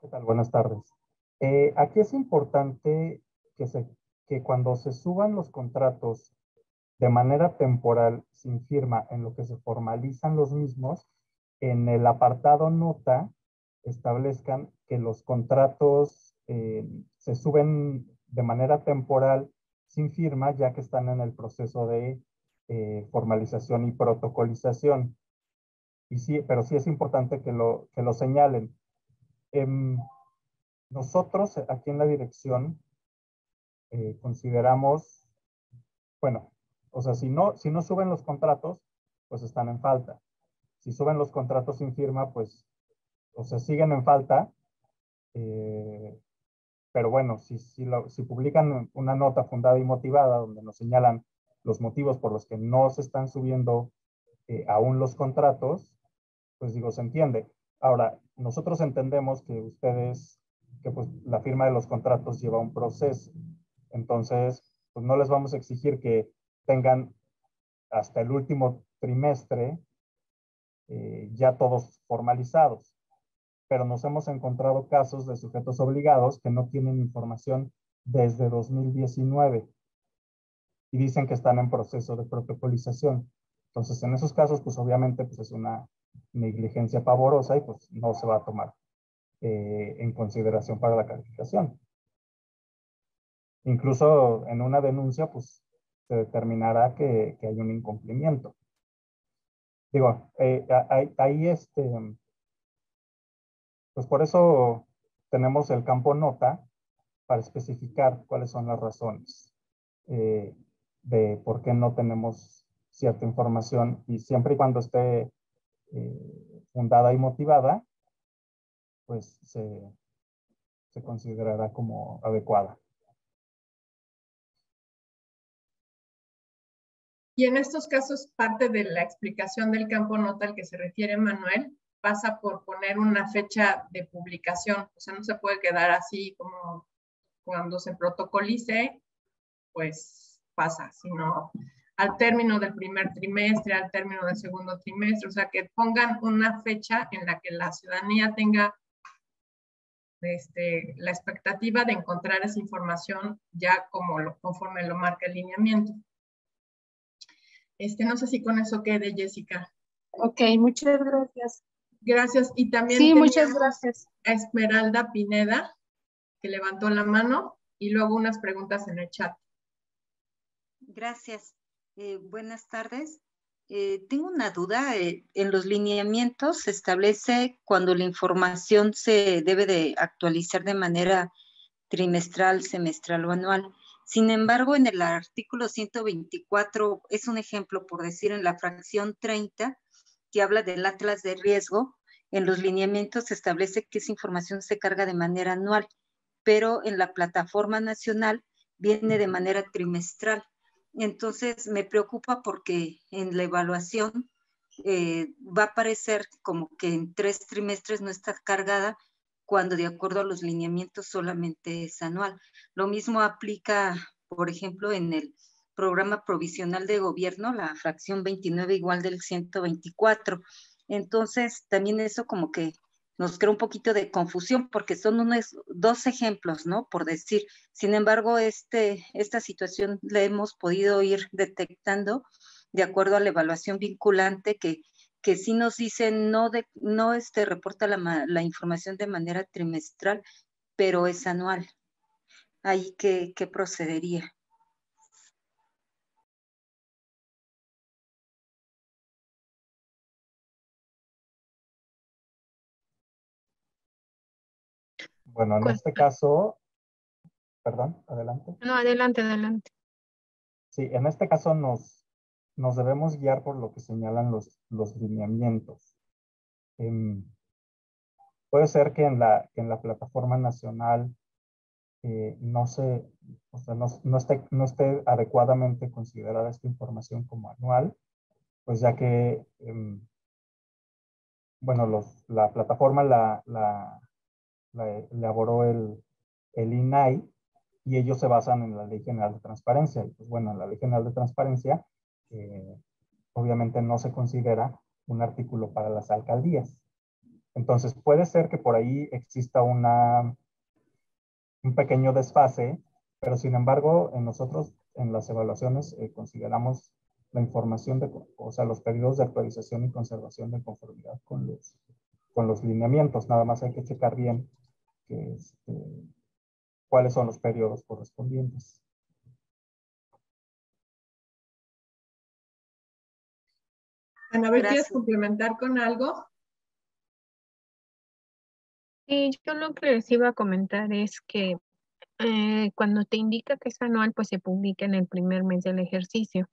[SPEAKER 5] ¿Qué tal? Buenas tardes. Eh, aquí es importante que, se, que cuando se suban los contratos de manera temporal sin firma en lo que se formalizan los mismos, en el apartado nota establezcan que los contratos eh, se suben de manera temporal sin firma ya que están en el proceso de eh, formalización y protocolización. Y sí, pero sí es importante que lo, que lo señalen. Em, nosotros aquí en la dirección eh, consideramos, bueno, o sea, si no, si no suben los contratos, pues están en falta. Si suben los contratos sin firma, pues, o sea, siguen en falta. Eh, pero bueno, si, si, si publican una nota fundada y motivada donde nos señalan los motivos por los que no se están subiendo eh, aún los contratos, pues digo, se entiende. Ahora, nosotros entendemos que ustedes, que pues la firma de los contratos lleva un proceso. Entonces, pues no les vamos a exigir que tengan hasta el último trimestre eh, ya todos formalizados. Pero nos hemos encontrado casos de sujetos obligados que no tienen información desde 2019 y dicen que están en proceso de protocolización. Entonces, en esos casos, pues obviamente pues es una negligencia pavorosa y pues no se va a tomar eh, en consideración para la calificación. Incluso en una denuncia, pues se determinará que, hay un incumplimiento. Digo, eh, ahí este, pues por eso tenemos el campo nota para especificar cuáles son las razones eh, de por qué no tenemos cierta información y siempre y cuando esté eh, fundada y motivada, pues se, se considerará como adecuada.
[SPEAKER 1] Y en estos casos, parte de la explicación del campo nota al que se refiere Manuel pasa por poner una fecha de publicación. O sea, no se puede quedar así como cuando se protocolice, pues pasa, sino al término del primer trimestre, al término del segundo trimestre, o sea, que pongan una fecha en la que la ciudadanía tenga este, la expectativa de encontrar esa información ya como lo, conforme lo marca el lineamiento. Este, no sé si con eso quede, Jessica.
[SPEAKER 8] Ok, muchas gracias.
[SPEAKER 1] Gracias. Y también
[SPEAKER 8] sí, muchas gracias.
[SPEAKER 1] a Esmeralda Pineda, que levantó la mano, y luego unas preguntas en el chat.
[SPEAKER 9] Gracias. Eh, buenas tardes. Eh, tengo una duda. Eh, en los lineamientos se establece cuando la información se debe de actualizar de manera trimestral, semestral o anual. Sin embargo, en el artículo 124 es un ejemplo, por decir, en la fracción 30, que habla del atlas de riesgo, en los lineamientos se establece que esa información se carga de manera anual, pero en la plataforma nacional viene de manera trimestral. Entonces, me preocupa porque en la evaluación eh, va a aparecer como que en tres trimestres no está cargada cuando de acuerdo a los lineamientos solamente es anual. Lo mismo aplica, por ejemplo, en el programa provisional de gobierno, la fracción 29 igual del 124. Entonces, también eso como que nos crea un poquito de confusión porque son unos dos ejemplos, ¿no? Por decir. Sin embargo, este, esta situación la hemos podido ir detectando de acuerdo a la evaluación vinculante que que sí nos dicen no, de, no este, reporta la, información de manera trimestral, pero es anual. Ahí, ¿qué, qué procedería?
[SPEAKER 5] Bueno, en este caso, perdón, adelante.
[SPEAKER 3] No, adelante, adelante.
[SPEAKER 5] Sí, en este caso nos, nos debemos guiar por lo que señalan los, los lineamientos. Em, puede ser que en la, en la plataforma nacional eh, no, se, o sea, no, no, esté, no esté adecuadamente considerada esta información como anual, pues ya que, em, bueno, los, la plataforma la, la, la elaboró el, el INAI y ellos se basan en la Ley General de Transparencia. Y pues bueno, en la Ley General de Transparencia obviamente no se considera un artículo para las alcaldías. Entonces puede ser que por ahí exista un pequeño desfase, pero sin embargo en nosotros en las evaluaciones eh, consideramos la información, de, o sea, los periodos de actualización y conservación de conformidad con los, con los lineamientos. Nada más hay que checar bien este, cuáles son los periodos correspondientes.
[SPEAKER 1] Anabel, ¿quieres complementar con algo?
[SPEAKER 3] Sí, yo lo que les iba a comentar es que eh, cuando te indica que es anual, pues se publica en el primer mes del ejercicio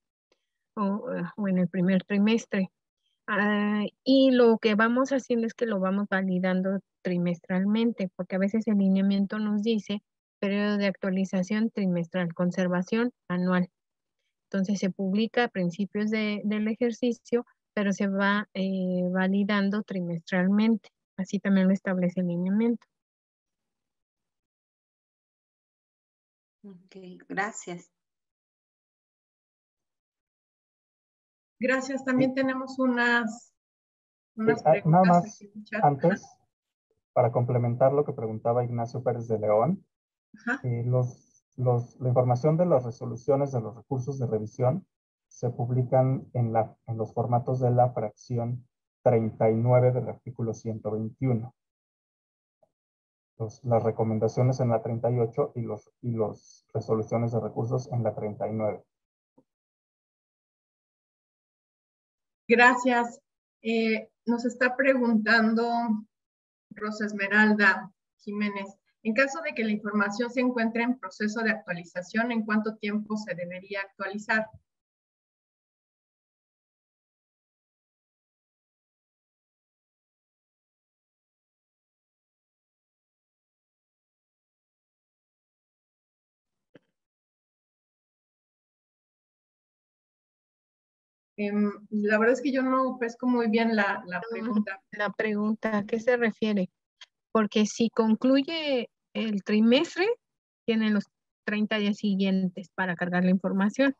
[SPEAKER 3] o, eh, en el primer trimestre. Ah, y lo que vamos haciendo es que lo vamos validando trimestralmente, porque a veces el lineamiento nos dice periodo de actualización trimestral, conservación anual. Entonces se publica a principios del ejercicio pero se va eh, validando trimestralmente. Así también lo establece el lineamiento.
[SPEAKER 9] Ok, gracias.
[SPEAKER 1] Gracias. También tenemos unas,
[SPEAKER 5] unas preguntas. Nada más, antes, para complementar lo que preguntaba Ignacio Pérez de León, eh, los, los, la información de las resoluciones de los recursos de revisión se publican en, la, en los formatos de la fracción 39 del artículo 121. las recomendaciones en la 38 y los y los resoluciones de recursos en la 39.
[SPEAKER 1] Gracias. Eh, nos está preguntando Rosa Esmeralda Jiménez. En caso de que la información se encuentre en proceso de actualización, ¿en cuánto tiempo se debería actualizar? Em, la verdad es que yo no pesco muy bien la, la pregunta.
[SPEAKER 3] La pregunta, ¿a qué se refiere? Porque si concluye el trimestre, tienen los 30 días siguientes para cargar la información.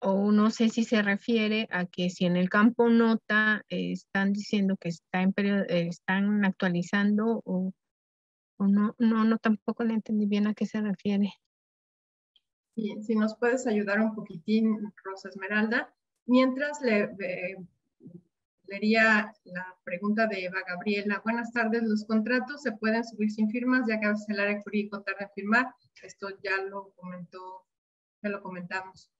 [SPEAKER 3] O no sé si se refiere a que si en el campo nota eh, están diciendo que está en periodo, eh, están actualizando o, o no, no, no, tampoco le entendí bien a qué se refiere
[SPEAKER 1] si nos puedes ayudar un poquitín, Rosa Esmeralda. Mientras le, leería la pregunta de Eva Gabriela. Buenas tardes, los contratos se pueden subir sin firmas, ya que a veces el área jurídico tarda en firmar. Esto ya lo comentó, ya lo comentamos.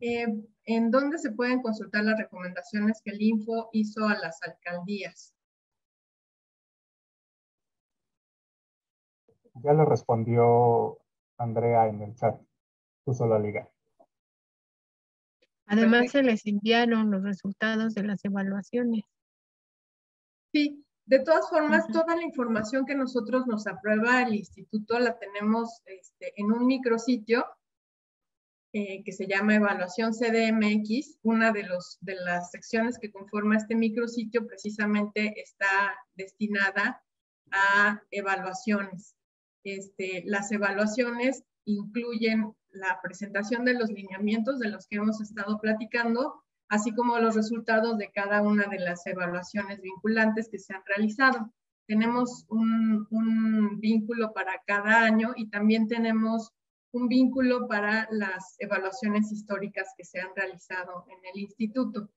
[SPEAKER 1] Eh, ¿En dónde se pueden consultar las recomendaciones que el Info hizo a las alcaldías?
[SPEAKER 5] Ya le respondió Andrea en el chat puso la liga.
[SPEAKER 3] Además, se les enviaron los resultados de las evaluaciones.
[SPEAKER 1] Sí, de todas formas, toda la información que nosotros nos aprueba el instituto la tenemos este, en un micrositio eh, que se llama Evaluación CDMX. Una de, los, de las secciones que conforma este micrositio precisamente está destinada a evaluaciones. Este, las evaluaciones incluyen la presentación de los lineamientos de los que hemos estado platicando, así como los resultados de cada una de las evaluaciones vinculantes que se han realizado. Tenemos un, vínculo para cada año y también tenemos un vínculo para las evaluaciones históricas que se han realizado en el instituto.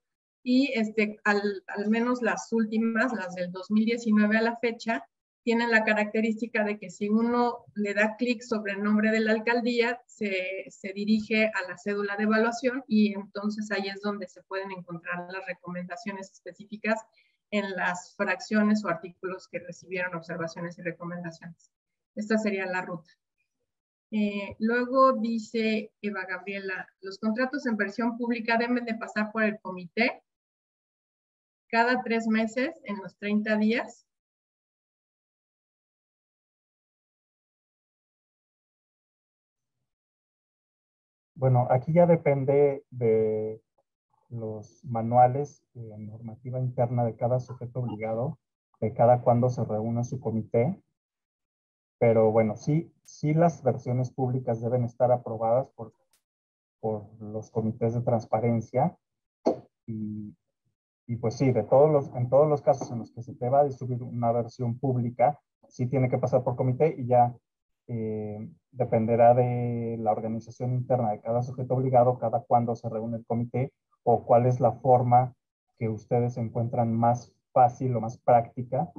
[SPEAKER 1] Y este, al, al menos las últimas, las del 2019 a la fecha, tienen la característica de que si uno le da clic sobre el nombre de la alcaldía, se, se, dirige a la cédula de evaluación y entonces ahí es donde se pueden encontrar las recomendaciones específicas en las fracciones o artículos que recibieron observaciones y recomendaciones. Esta sería la ruta. Eh, luego dice Eva Gabriela, los contratos en versión pública deben de pasar por el comité cada tres meses en los 30 días
[SPEAKER 5] Bueno, aquí ya depende de los manuales de normativa interna de cada sujeto obligado, de cada cuándo se reúne su comité. Pero bueno, sí, sí las versiones públicas deben estar aprobadas por, por los comités de transparencia. Y, y pues sí, de todos los, en todos los casos en los que se te va a distribuir una versión pública, sí tiene que pasar por comité y ya eh, dependerá de la organización interna de cada sujeto obligado, cada cuándo se reúne el comité o cuál es la forma que ustedes encuentran más fácil o más práctica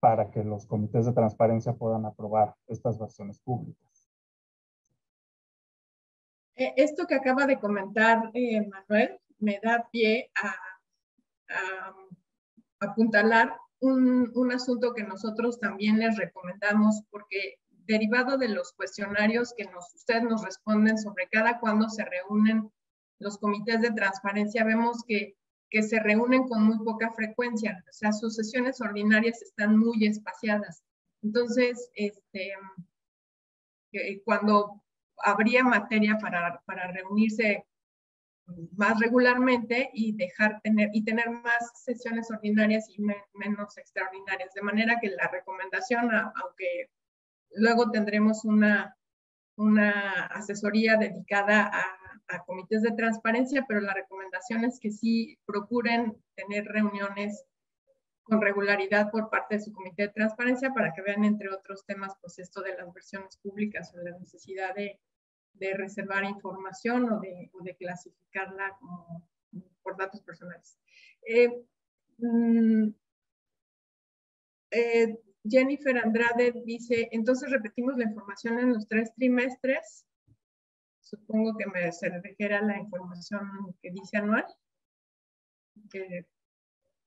[SPEAKER 5] para que los comités de transparencia puedan aprobar estas versiones públicas.
[SPEAKER 1] Eh, esto que acaba de comentar eh, Manuel me da pie a, apuntalar un, un, asunto que nosotros también les recomendamos porque derivado de los cuestionarios que ustedes nos responden sobre cada cuándo se reúnen los comités de transparencia, vemos que, que se reúnen con muy poca frecuencia, o sea, sus sesiones ordinarias están muy espaciadas. Entonces, este, cuando habría materia para, para reunirse más regularmente y dejar tener y tener más sesiones ordinarias y menos extraordinarias de manera que la recomendación aunque Luego tendremos una, una asesoría dedicada a, comités de transparencia, pero la recomendación es que sí procuren tener reuniones con regularidad por parte de su comité de transparencia para que vean, entre otros temas, pues esto de las versiones públicas o la necesidad de, de reservar información o de, o de clasificarla por datos personales. Eh, mm, eh, Jennifer Andrade dice, entonces repetimos la información en los tres trimestres. Supongo que me se refiere la información que dice anual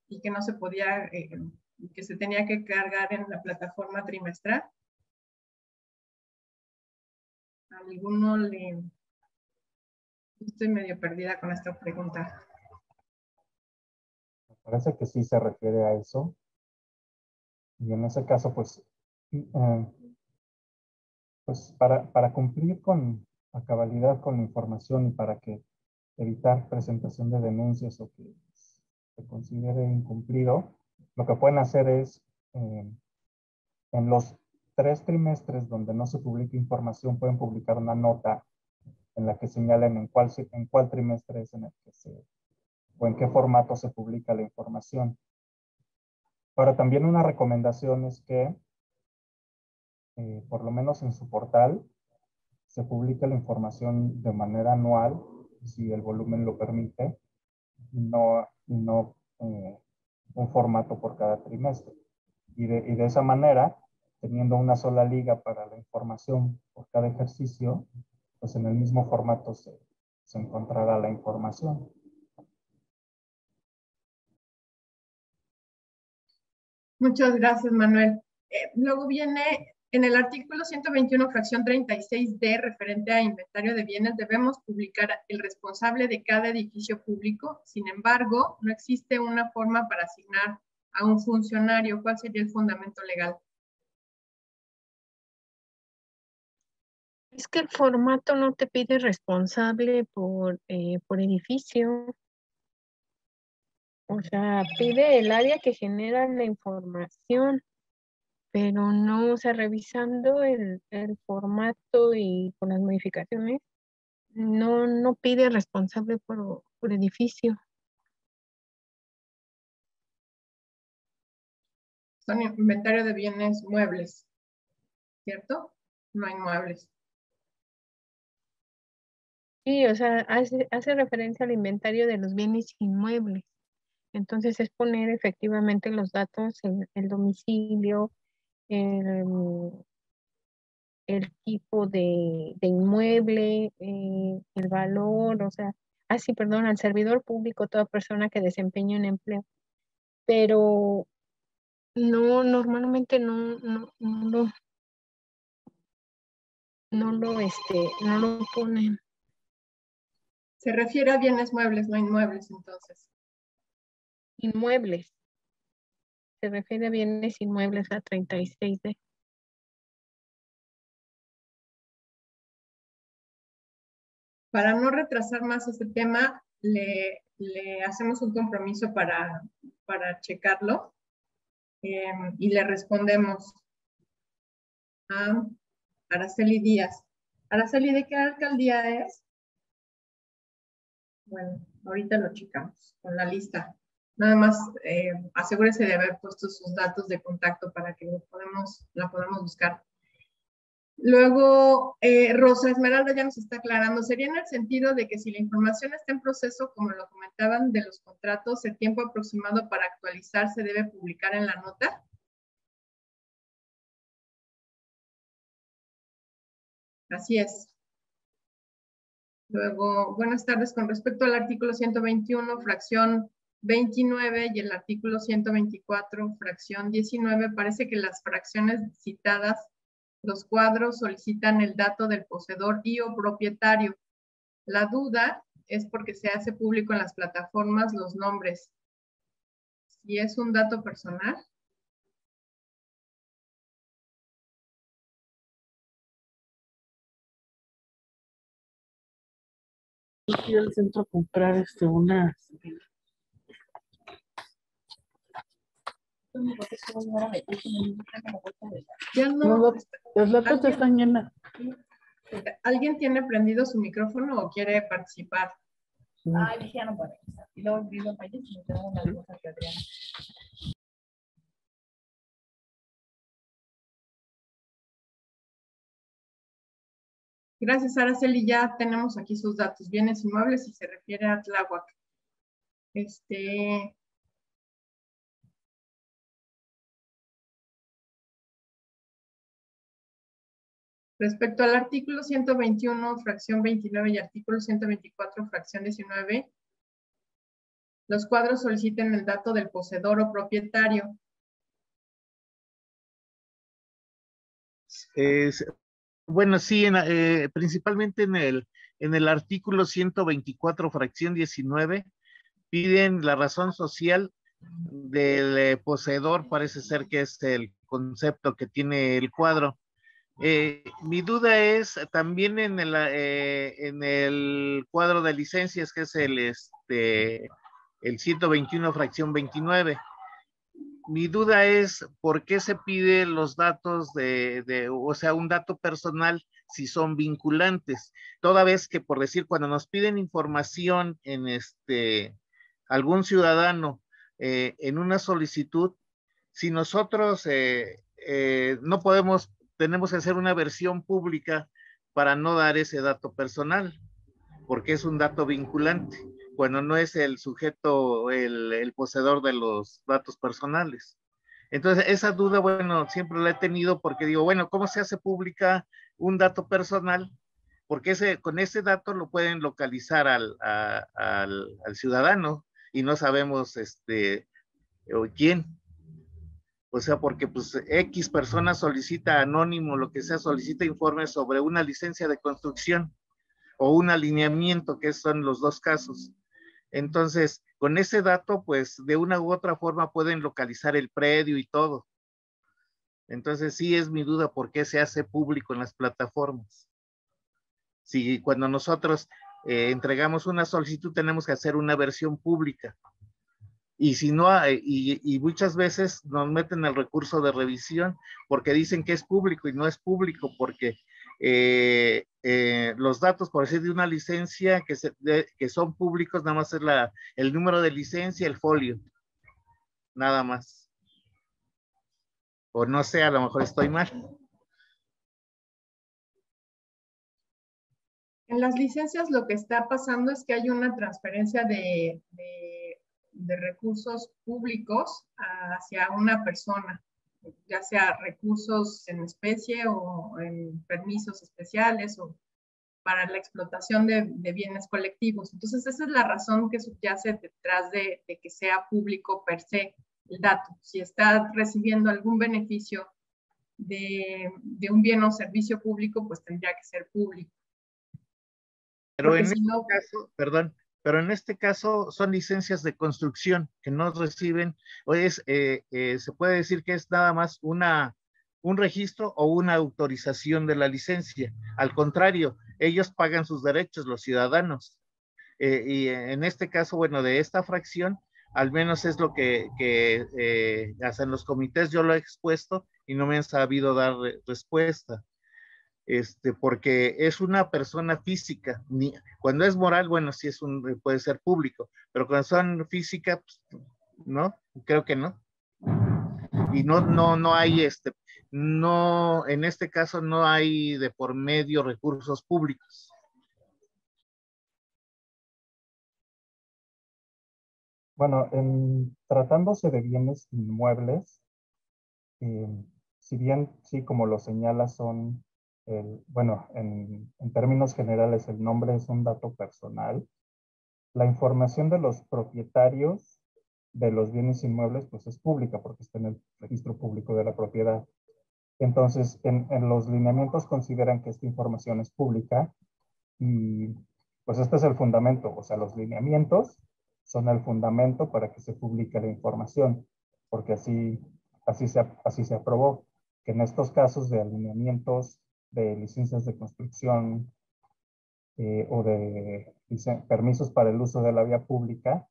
[SPEAKER 1] y que no se podía, eh, que se tenía que cargar en la plataforma trimestral. ¿Alguno le... Estoy medio perdida con esta pregunta.
[SPEAKER 5] Me parece que sí se refiere a eso. Y en ese caso, pues, eh, pues para, para cumplir con a cabalidad con la información y para que evitar presentación de denuncias o que se considere incumplido, lo que pueden hacer es, eh, en los tres trimestres donde no se publica información, pueden publicar una nota en la que señalen en cuál, en cuál trimestre es en el que se, o en qué formato se publica la información. Ahora, también una recomendación es que, eh, por lo menos en su portal, se publique la información de manera anual, si el volumen lo permite, y no, eh, un formato por cada trimestre. Y de, esa manera, teniendo una sola liga para la información por cada ejercicio, pues en el mismo formato se encontrará la información.
[SPEAKER 1] Muchas gracias, Manuel. Eh, luego viene en el artículo 121, fracción 36D, referente a inventario de bienes, debemos publicar el responsable de cada edificio público. Sin embargo, no existe una forma para asignar a un funcionario. ¿Cuál sería el fundamento legal?
[SPEAKER 3] Es que el formato no te pide responsable por, eh, por edificio. O sea, pide el área que genera la información, pero no, o sea, revisando el, formato y con las modificaciones, no, no pide responsable por, por edificio.
[SPEAKER 1] Son inventario de bienes muebles, ¿cierto? No hay muebles.
[SPEAKER 3] Sí, o sea, hace, hace referencia al inventario de los bienes inmuebles. Entonces es poner efectivamente los datos, en el domicilio, el, el tipo de, inmueble, eh, el valor, o sea, ah, sí, perdón, al servidor público, toda persona que desempeña un empleo. Pero no, normalmente no, no, no lo, no lo, este, no lo ponen.
[SPEAKER 1] Se refiere a bienes muebles, no inmuebles, entonces.
[SPEAKER 3] Inmuebles. Se refiere a bienes inmuebles a 36D.
[SPEAKER 1] Para no retrasar más este tema, le, hacemos un compromiso para, para checarlo em, y le respondemos a Araceli Díaz. Araceli, ¿de qué alcaldía es? Bueno, ahorita lo checamos con la lista. Nada más eh, asegúrese de haber puesto sus datos de contacto para que lo podemos, la podamos buscar. Luego, eh, Rosa Esmeralda ya nos está aclarando, sería en el sentido de que si la información está en proceso, como lo comentaban de los contratos, el tiempo aproximado para actualizar se debe publicar en la nota. Así es. Luego, buenas tardes. Con respecto al artículo 121, fracción 29 y el artículo 124, fracción 19, parece que las fracciones citadas, los cuadros solicitan el dato del poseedor y o propietario. La duda es porque se hace público en las plataformas los nombres. Si es un dato personal,
[SPEAKER 10] fui al centro a comprar este, una.
[SPEAKER 1] Ya no.
[SPEAKER 10] las latas están llenas.
[SPEAKER 1] ¿Alguien tiene prendido su micrófono o quiere participar?
[SPEAKER 11] Ay, ya no puede. Y luego vivo en país y tengo una cosa que Adriana.
[SPEAKER 1] Gracias, Araceli. Ya tenemos aquí sus datos. Bienes inmuebles y se refiere a Tláhuac. Este, Respecto al artículo 121, fracción 29 y artículo 124, fracción 19, los cuadros soliciten el dato del poseedor o propietario.
[SPEAKER 12] bueno, sí, eh, principalmente en el, en el artículo 124, fracción 19, piden la razón social del eh, poseedor, parece ser que es el concepto que tiene el cuadro. Eh, mi duda es también en el, eh, en el cuadro de licencias, que es el, este, el 121 fracción 29. Mi duda es por qué se pide los datos de, o sea, un dato personal si son vinculantes. Toda vez que, por decir, cuando nos piden información en este, algún ciudadano eh, en una solicitud, si nosotros no podemos tenemos que hacer una versión pública para no dar ese dato personal, porque es un dato vinculante, cuando no es el sujeto, el, el poseedor de los datos personales. Entonces, esa duda, bueno, siempre la he tenido porque digo, bueno, ¿cómo se hace pública un dato personal? Porque ese, con ese dato lo pueden localizar al, al, al ciudadano y no sabemos este, quién. O sea, porque pues X persona solicita anónimo, lo que sea, solicita informes sobre una licencia de construcción o un alineamiento, que son los dos casos. Entonces, con ese dato, pues de una u otra forma pueden localizar el predio y todo. Entonces, sí es mi duda por qué se hace público en las plataformas. Si cuando nosotros eh, entregamos una solicitud tenemos que hacer una versión pública y si no, y, muchas veces nos meten el recurso de revisión porque dicen que es público y no es público porque eh, eh, los datos, por decir, de una licencia que, son públicos, nada más es la, el número de licencia, el folio, nada más. O no sé, a lo mejor estoy mal.
[SPEAKER 1] En las licencias lo que está pasando es que hay una transferencia de de recursos públicos hacia una persona, ya sea recursos en especie o en permisos especiales o para la explotación de, bienes colectivos. Entonces, esa es la razón que subyace detrás de, que sea público per se el dato. Si está recibiendo algún beneficio de, un bien o servicio público, pues tendría que ser público.
[SPEAKER 12] Pero en este caso, perdón, pero en este caso son licencias de construcción que no reciben, o es, eh, eh, se puede decir que es nada más una, un registro o una autorización de la licencia. Al contrario, ellos pagan sus derechos, los ciudadanos. Eh, y en este caso, bueno, de esta fracción, al menos es lo que, que hacen los comités, yo lo he expuesto y no me han sabido dar respuesta este, porque es una persona física. Cuando es moral, bueno, sí es un, puede ser público, pero cuando son física, pues, no, creo que no. Y no, no, no hay este, no, en este caso no hay de por medio recursos públicos.
[SPEAKER 5] Bueno, en, tratándose de bienes inmuebles, eh, si bien sí, como lo señala, son bueno, en, términos generales, el nombre es un dato personal. La información de los propietarios de los bienes inmuebles, pues es pública porque está en el registro público de la propiedad. Entonces, en, en los lineamientos consideran que esta información es pública y pues este es el fundamento, o sea, los lineamientos son el fundamento para que se publique la información, porque así, así, se, así se aprobó, que en estos casos de alineamientos de licencias de construcción eh, o de permisos para el uso de la vía pública,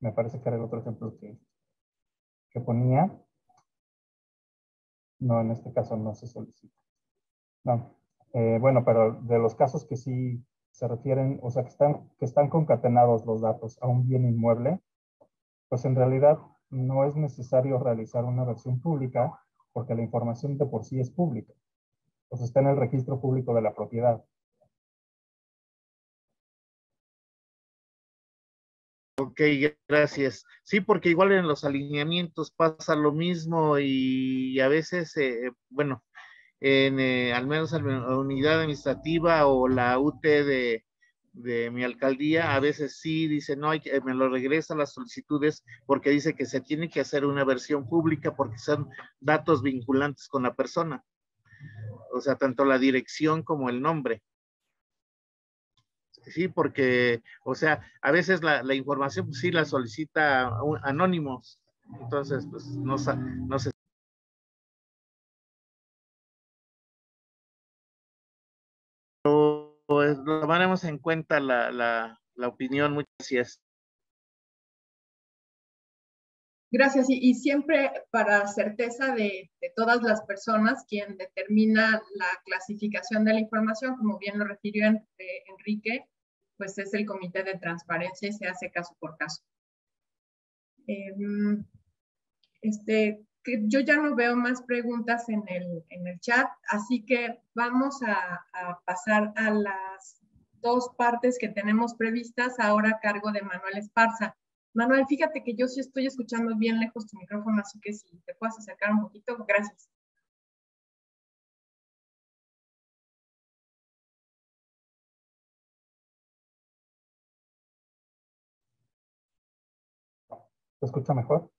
[SPEAKER 5] me parece que era el otro ejemplo que, que ponía. No, en este caso no se solicita. No. Eh, bueno, pero de los casos que sí se refieren, o sea, que están, que están concatenados los datos a un bien inmueble, pues en realidad no es necesario realizar una versión pública porque la información de por sí es pública. Pues está en el registro público de la propiedad.
[SPEAKER 12] Ok, gracias. Sí, porque igual en los alineamientos pasa lo mismo y a veces, eh, bueno, en, eh, al menos en la unidad administrativa o la UT de, de mi alcaldía, a veces sí dice, no, hay me lo regresa las solicitudes porque dice que se tiene que hacer una versión pública porque son datos vinculantes con la persona. O sea, tanto la dirección como el nombre. Sí, porque, o sea, a veces la, la información pues, sí la solicita anónimos. Entonces, pues no, no se tomaremos en cuenta la, la, la opinión. Muchas gracias.
[SPEAKER 1] Gracias. Y, siempre para certeza de, de, todas las personas, quien determina la clasificación de la información, como bien lo refirió en, eh, Enrique, pues es el Comité de Transparencia y se hace caso por caso. Eh, este, que yo ya no veo más preguntas en el, en el chat, así que vamos a, a, pasar a las dos partes que tenemos previstas ahora a cargo de Manuel Esparza. Manuel, fíjate que yo sí estoy escuchando bien lejos tu micrófono, así que si te puedes acercar un poquito, gracias.
[SPEAKER 5] ¿Se escucha mejor?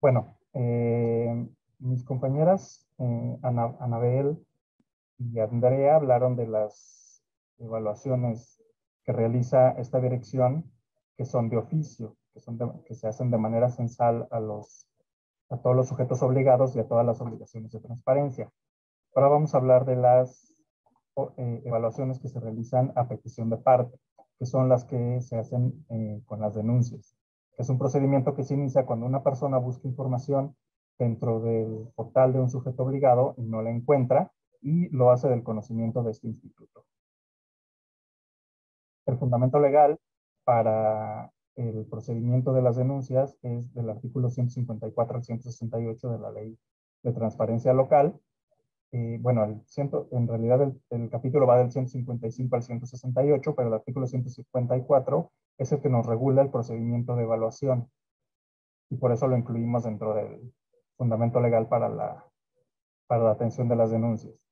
[SPEAKER 5] Bueno, eh, mis compañeras eh, Ana, Anabel y Andrea hablaron de las evaluaciones que realiza esta dirección, que son de oficio, que, son que se hacen de manera censal a, los, a todos los sujetos obligados y a todas las obligaciones de transparencia. Ahora vamos a hablar de las eh, evaluaciones que se realizan a petición de parte, que son las que se hacen eh, con las denuncias. Es un procedimiento que se inicia cuando una persona busca información dentro del portal de un sujeto obligado y no la encuentra y lo hace del conocimiento de este instituto. El fundamento legal para el procedimiento de las denuncias es del artículo 154 al 168 de la Ley de Transparencia Local. Eh, bueno, el ciento, en realidad el, el, capítulo va del 155 al 168, pero el artículo 154 es el que nos regula el procedimiento de evaluación. Y por eso lo incluimos dentro del fundamento legal para la, para la atención de las denuncias.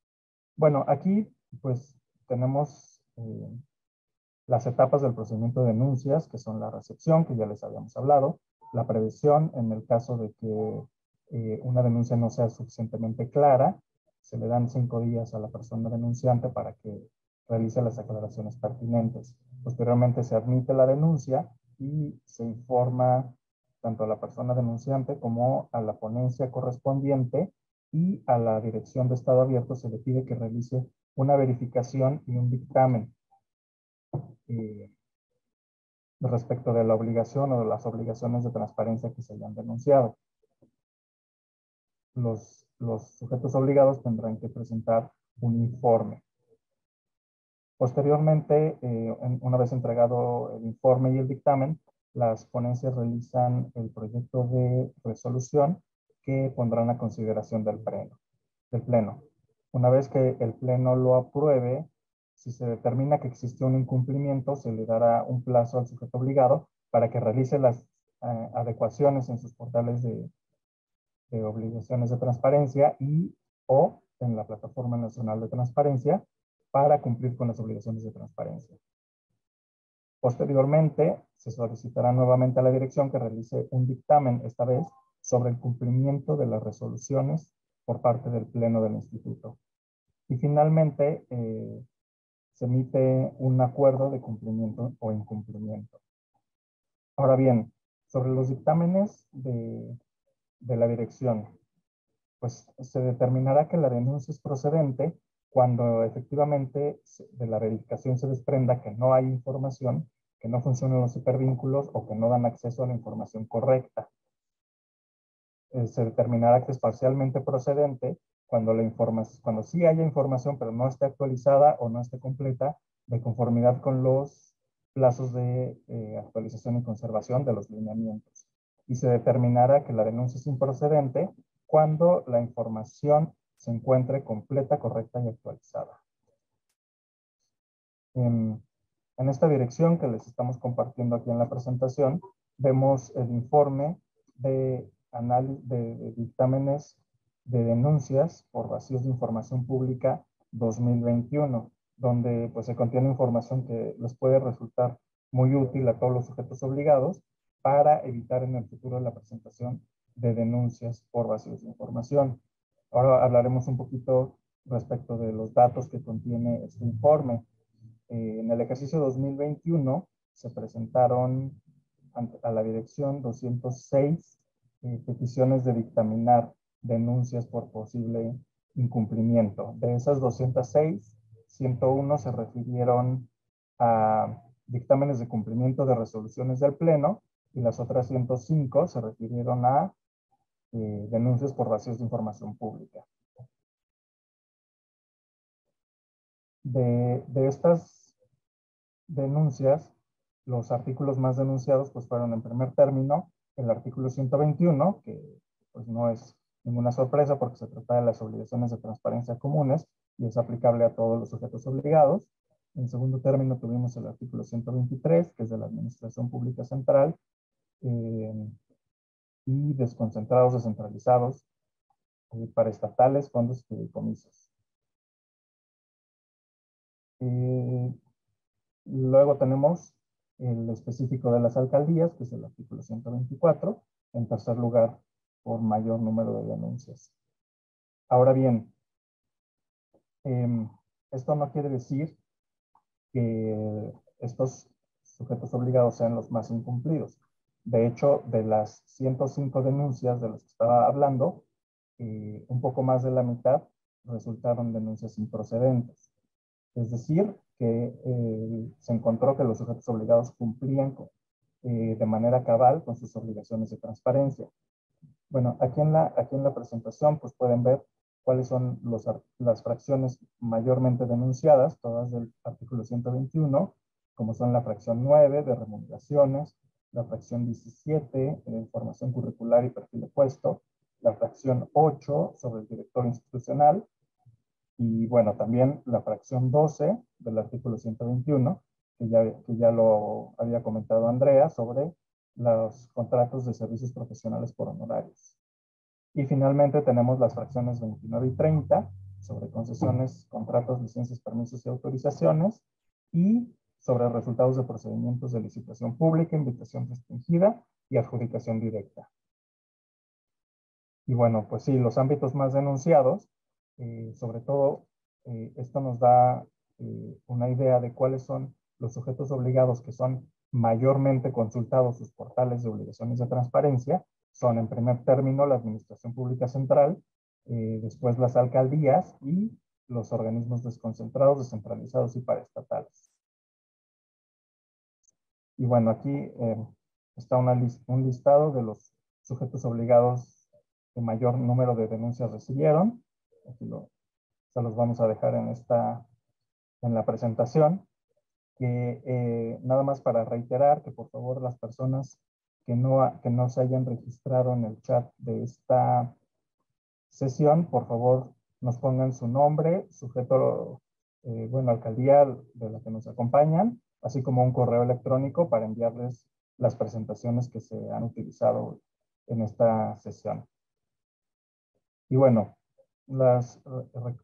[SPEAKER 5] Bueno, aquí pues tenemos eh, las etapas del procedimiento de denuncias, que son la recepción, que ya les habíamos hablado, la previsión en el caso de que eh, una denuncia no sea suficientemente clara, se le dan cinco días a la persona denunciante para que realice las aclaraciones pertinentes. Posteriormente se admite la denuncia y se informa tanto a la persona denunciante como a la ponencia correspondiente y a la Dirección de Estado Abierto se le pide que realice una verificación y un dictamen eh, respecto de la obligación o las obligaciones de transparencia que se hayan denunciado. Los, los sujetos obligados tendrán que presentar un informe. Posteriormente, eh, una vez entregado el informe y el dictamen, las ponencias realizan el proyecto de resolución que pondrán a consideración del pleno. Del pleno. Una vez que el pleno lo apruebe, si se determina que existe un incumplimiento, se le dará un plazo al sujeto obligado para que realice las eh, adecuaciones en sus portales de, de obligaciones de transparencia y o en la Plataforma Nacional de Transparencia para cumplir con las obligaciones de transparencia. Posteriormente, se solicitará nuevamente a la dirección que realice un dictamen, esta vez, sobre el cumplimiento de las resoluciones por parte del Pleno del Instituto. Y finalmente, eh, se emite un acuerdo de cumplimiento o incumplimiento. Ahora bien, sobre los dictámenes de, de la dirección, pues se determinará que la denuncia es procedente cuando efectivamente de la verificación se desprenda que no hay información, que no funcionan los hipervínculos o que no dan acceso a la información correcta. Eh, se determinará que es parcialmente procedente cuando, la información, cuando sí haya información, pero no esté actualizada o no esté completa, de conformidad con los plazos de eh, actualización y conservación de los lineamientos. Y se determinará que la denuncia es improcedente cuando la información se encuentre completa, correcta y actualizada. En esta dirección que les estamos compartiendo aquí en la presentación, vemos el informe de, de dictámenes de denuncias por vacíos de información pública 2021, donde pues se contiene información que les puede resultar muy útil a todos los sujetos obligados para evitar en el futuro la presentación de denuncias por vacíos de información. Ahora hablaremos un poquito respecto de los datos que contiene este informe. Eh, en el ejercicio 2021 se presentaron a la dirección 206 peticiones de dictaminar denuncias por posible incumplimiento. De esas 206, 101 se refirieron a dictámenes de cumplimiento de resoluciones del Pleno y las otras 105 se refirieron a eh, denuncias por vacíos de información pública. De, de, estas denuncias, los artículos más denunciados pues fueron en primer término el artículo 121, que pues no es ninguna sorpresa porque se trata de las obligaciones de transparencia comunes y es aplicable a todos los sujetos obligados. En segundo término tuvimos el artículo 123, que es de la Administración Pública Central, eh, y desconcentrados, descentralizados, eh, para estatales, fondos y comisos. Eh, luego tenemos el específico de las alcaldías, que es el artículo 124. En tercer lugar, por mayor número de denuncias. Ahora bien, em, esto no quiere decir que estos sujetos obligados sean los más incumplidos. De hecho, de las 105 denuncias de las que estaba hablando, eh, un poco más de la mitad resultaron denuncias improcedentes. Es decir, que eh, se encontró que los sujetos obligados cumplían eh, de manera cabal con sus obligaciones de transparencia. Bueno, aquí en la, aquí en la presentación pues pueden ver cuáles son las fracciones mayormente denunciadas, todas del artículo 121, como son la fracción 9 de remuneraciones, la fracción 17 de información curricular y perfil de puesto, la fracción 8 sobre el director institucional, y bueno, también la fracción 12 del artículo 121, que ya, que ya lo había comentado Andrea, sobre los contratos de servicios profesionales por honorarios. Y finalmente tenemos las fracciones 29 y 30 sobre concesiones, contratos, licencias, permisos y autorizaciones y sobre resultados de procedimientos de licitación pública, invitación restringida y adjudicación directa. Y bueno, pues sí, los ámbitos más denunciados, eh, sobre todo, eh, esto nos da eh, una idea de cuáles son los sujetos obligados que son mayormente consultados sus portales de obligaciones de transparencia son en primer término la Administración Pública Central, después las alcaldías y los organismos desconcentrados, descentralizados y paraestatales. Y bueno, aquí está una un listado de los sujetos obligados que mayor número de denuncias recibieron. Aquí lo, se los vamos a dejar en, esta, en la presentación que eh, nada más para reiterar que por favor las personas que no, que no se hayan registrado en el chat de esta sesión, por favor nos pongan su nombre, sujeto, eh, bueno, alcaldía de la que nos acompañan, así como un correo electrónico para enviarles las presentaciones que se han utilizado en esta sesión. Y bueno, las,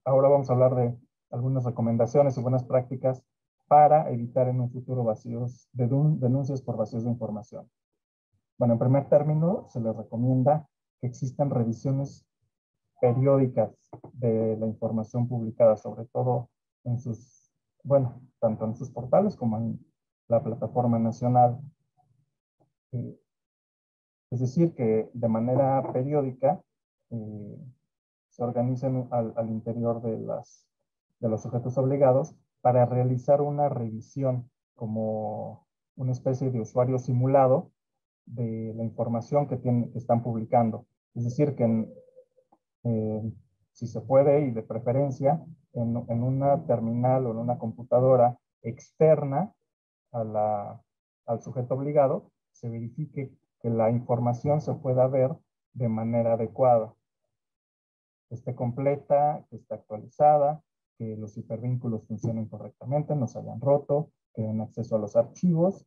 [SPEAKER 5] ahora vamos a hablar de algunas recomendaciones y buenas prácticas para evitar en un futuro vacíos de denuncias por vacíos de información. Bueno, en primer término, se les recomienda que existan revisiones periódicas de la información publicada, sobre todo en sus, bueno, tanto en sus portales como en la plataforma nacional. Eh, es decir, que de manera periódica eh, se organicen al, interior de, las, de los sujetos obligados para realizar una revisión como una especie de usuario simulado de la información que, tienen, que están publicando. Es decir, que si se puede y de preferencia en, una terminal o en una computadora externa al sujeto obligado, se verifique que la información se pueda ver de manera adecuada, que esté completa, que esté actualizada, que los hipervínculos funcionen correctamente, no se hayan roto, que den acceso a los archivos.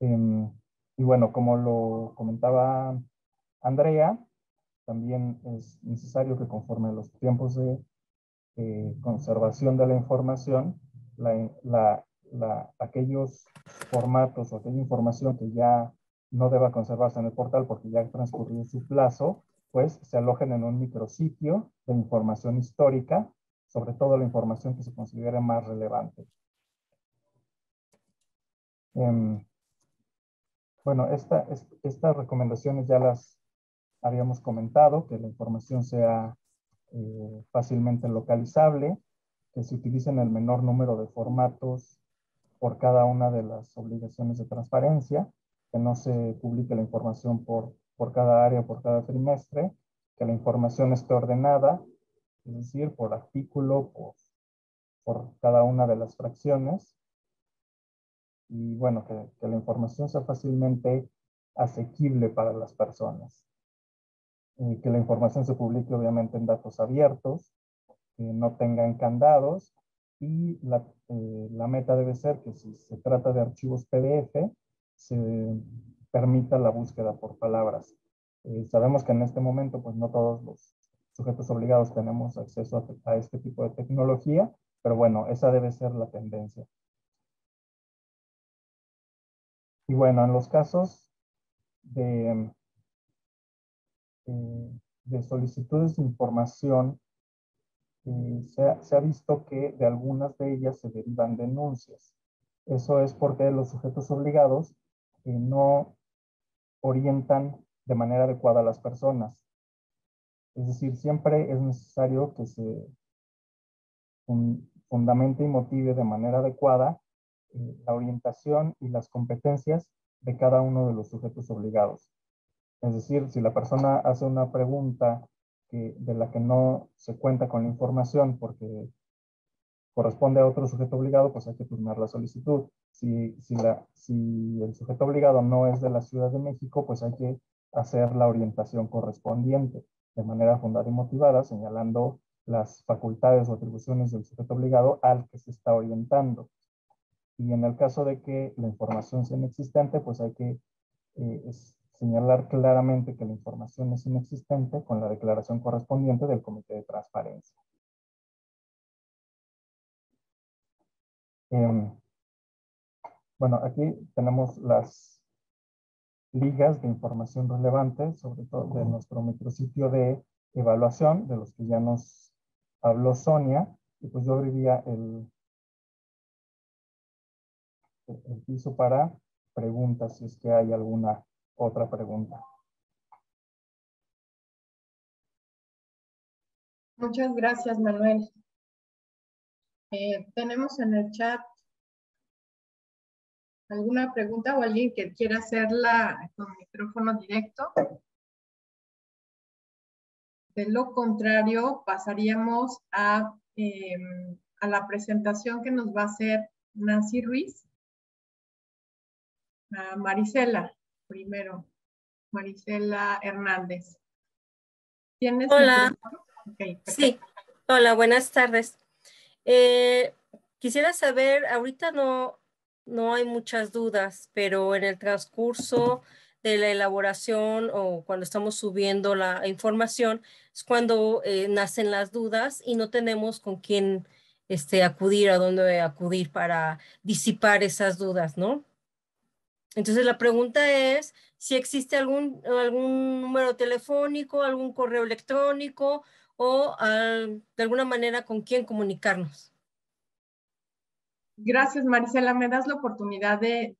[SPEAKER 5] Em, y bueno, como lo comentaba Andrea, también es necesario que conforme a los tiempos de conservación de la información, aquellos formatos o aquella información que ya no deba conservarse en el portal porque ya ha transcurrido su plazo, pues se alojen en un micrositio de información histórica, sobre todo la información que se considere más relevante. Em, bueno, estas recomendaciones ya las habíamos comentado, que la información sea eh, fácilmente localizable, que se utilicen el menor número de formatos por cada una de las obligaciones de transparencia, que no se publique la información por, por cada área, por cada trimestre, que la información esté ordenada, es decir, por artículo, por, por cada una de las fracciones, y bueno, que, que la información sea fácilmente asequible para las personas. Y que la información se publique obviamente en datos abiertos, que no tengan candados y la, eh, la, meta debe ser que si se trata de archivos PDF, se permita la búsqueda por palabras. Eh, sabemos que en este momento, pues no todos los sujetos obligados tenemos acceso a, a, este tipo de tecnología, pero bueno, esa debe ser la tendencia. Y bueno, en los casos de, eh, de solicitudes de información, eh, se, ha, se, ha, visto que de algunas de ellas se derivan denuncias. Eso es porque los sujetos obligados eh, no orientan de manera adecuada a las personas. Es decir, siempre es necesario que se fundamente y motive de manera adecuada eh, la orientación y las competencias de cada uno de los sujetos obligados. Es decir, si la persona hace una pregunta de la que no se cuenta con la información porque corresponde a otro sujeto obligado, pues hay que turnar la solicitud. Si, el sujeto obligado no es de la Ciudad de México, pues hay que hacer la orientación correspondiente de manera fundada y motivada, señalando las facultades o atribuciones del sujeto obligado al que se está orientando. Y en el caso de que la información sea inexistente, pues hay que eh, señalar claramente que la información es inexistente con la declaración correspondiente del Comité de Transparencia. Eh, bueno, aquí tenemos las ligas de información relevante, sobre todo de nuestro micrositio de evaluación, de los que ya nos habló Sonia, y pues yo abriría el, el piso para preguntas, si es que hay alguna otra pregunta.
[SPEAKER 1] Muchas gracias, Manuel. Eh, tenemos en el chat alguna pregunta o alguien que quiera hacerla con micrófono directo. De lo contrario, pasaríamos a, em, a la presentación que nos va a hacer Nancy Ruiz. A Marisela primero. Marisela Hernández.
[SPEAKER 13] ¿Tienes Hola. sí, hola, buenas tardes. Eh, quisiera saber, ahorita no, no hay muchas dudas, pero en el transcurso de la elaboración o cuando estamos subiendo la información es cuando eh, nacen las dudas y no tenemos con quién este, acudir, a dónde acudir para disipar esas dudas, ¿no? Entonces la pregunta es si existe algún, algún número telefónico, algún correo electrónico o de alguna manera con quién comunicarnos.
[SPEAKER 1] Gracias, Marisela. Me das la oportunidad de,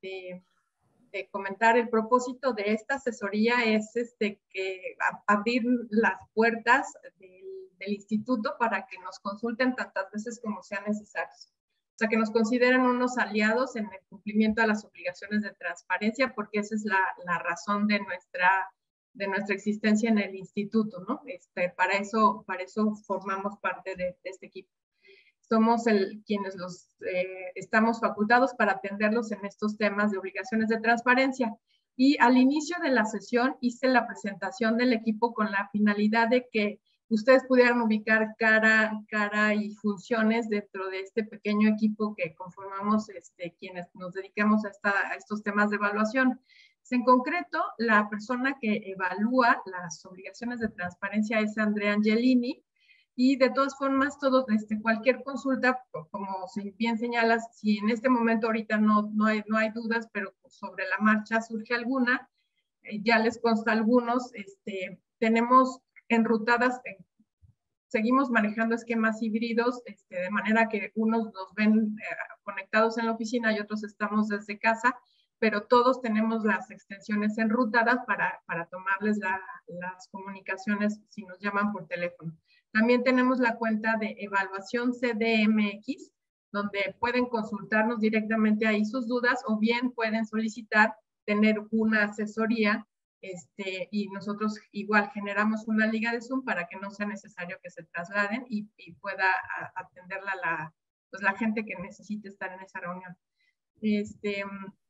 [SPEAKER 1] comentar. El propósito de esta asesoría es este, que abrir las puertas del, instituto para que nos consulten tantas veces como sean necesarios. O sea, que nos consideren unos aliados en el cumplimiento de las obligaciones de transparencia, porque esa es la razón de nuestra, de nuestra existencia en el instituto, ¿no? Este, para, eso, para eso formamos parte de, este equipo. Somos el, quienes los, eh, estamos facultados para atenderlos en estos temas de obligaciones de transparencia. Y al inicio de la sesión hice la presentación del equipo con la finalidad de que ustedes pudieran ubicar cara, cara y funciones dentro de este pequeño equipo que conformamos este, quienes nos dedicamos a, a estos temas de evaluación. En concreto, la persona que evalúa las obligaciones de transparencia es Andrea Angelini, y de todas formas, todo, este, cualquier consulta, como bien señalas, si en este momento ahorita no, no, hay, no hay dudas, pero sobre la marcha surge alguna, eh, ya les consta algunos, este, tenemos enrutadas, eh, seguimos manejando esquemas híbridos, este, de manera que unos nos ven eh, conectados en la oficina y otros estamos desde casa, pero todos tenemos las extensiones enrutadas para, para tomarles las comunicaciones si nos llaman por teléfono. También tenemos la cuenta de evaluación CDMX, donde pueden consultarnos directamente ahí sus dudas o bien pueden solicitar tener una asesoría este, y nosotros igual generamos una liga de Zoom para que no sea necesario que se trasladen y, pueda atenderla la, pues, la gente que necesite estar en esa reunión. Este,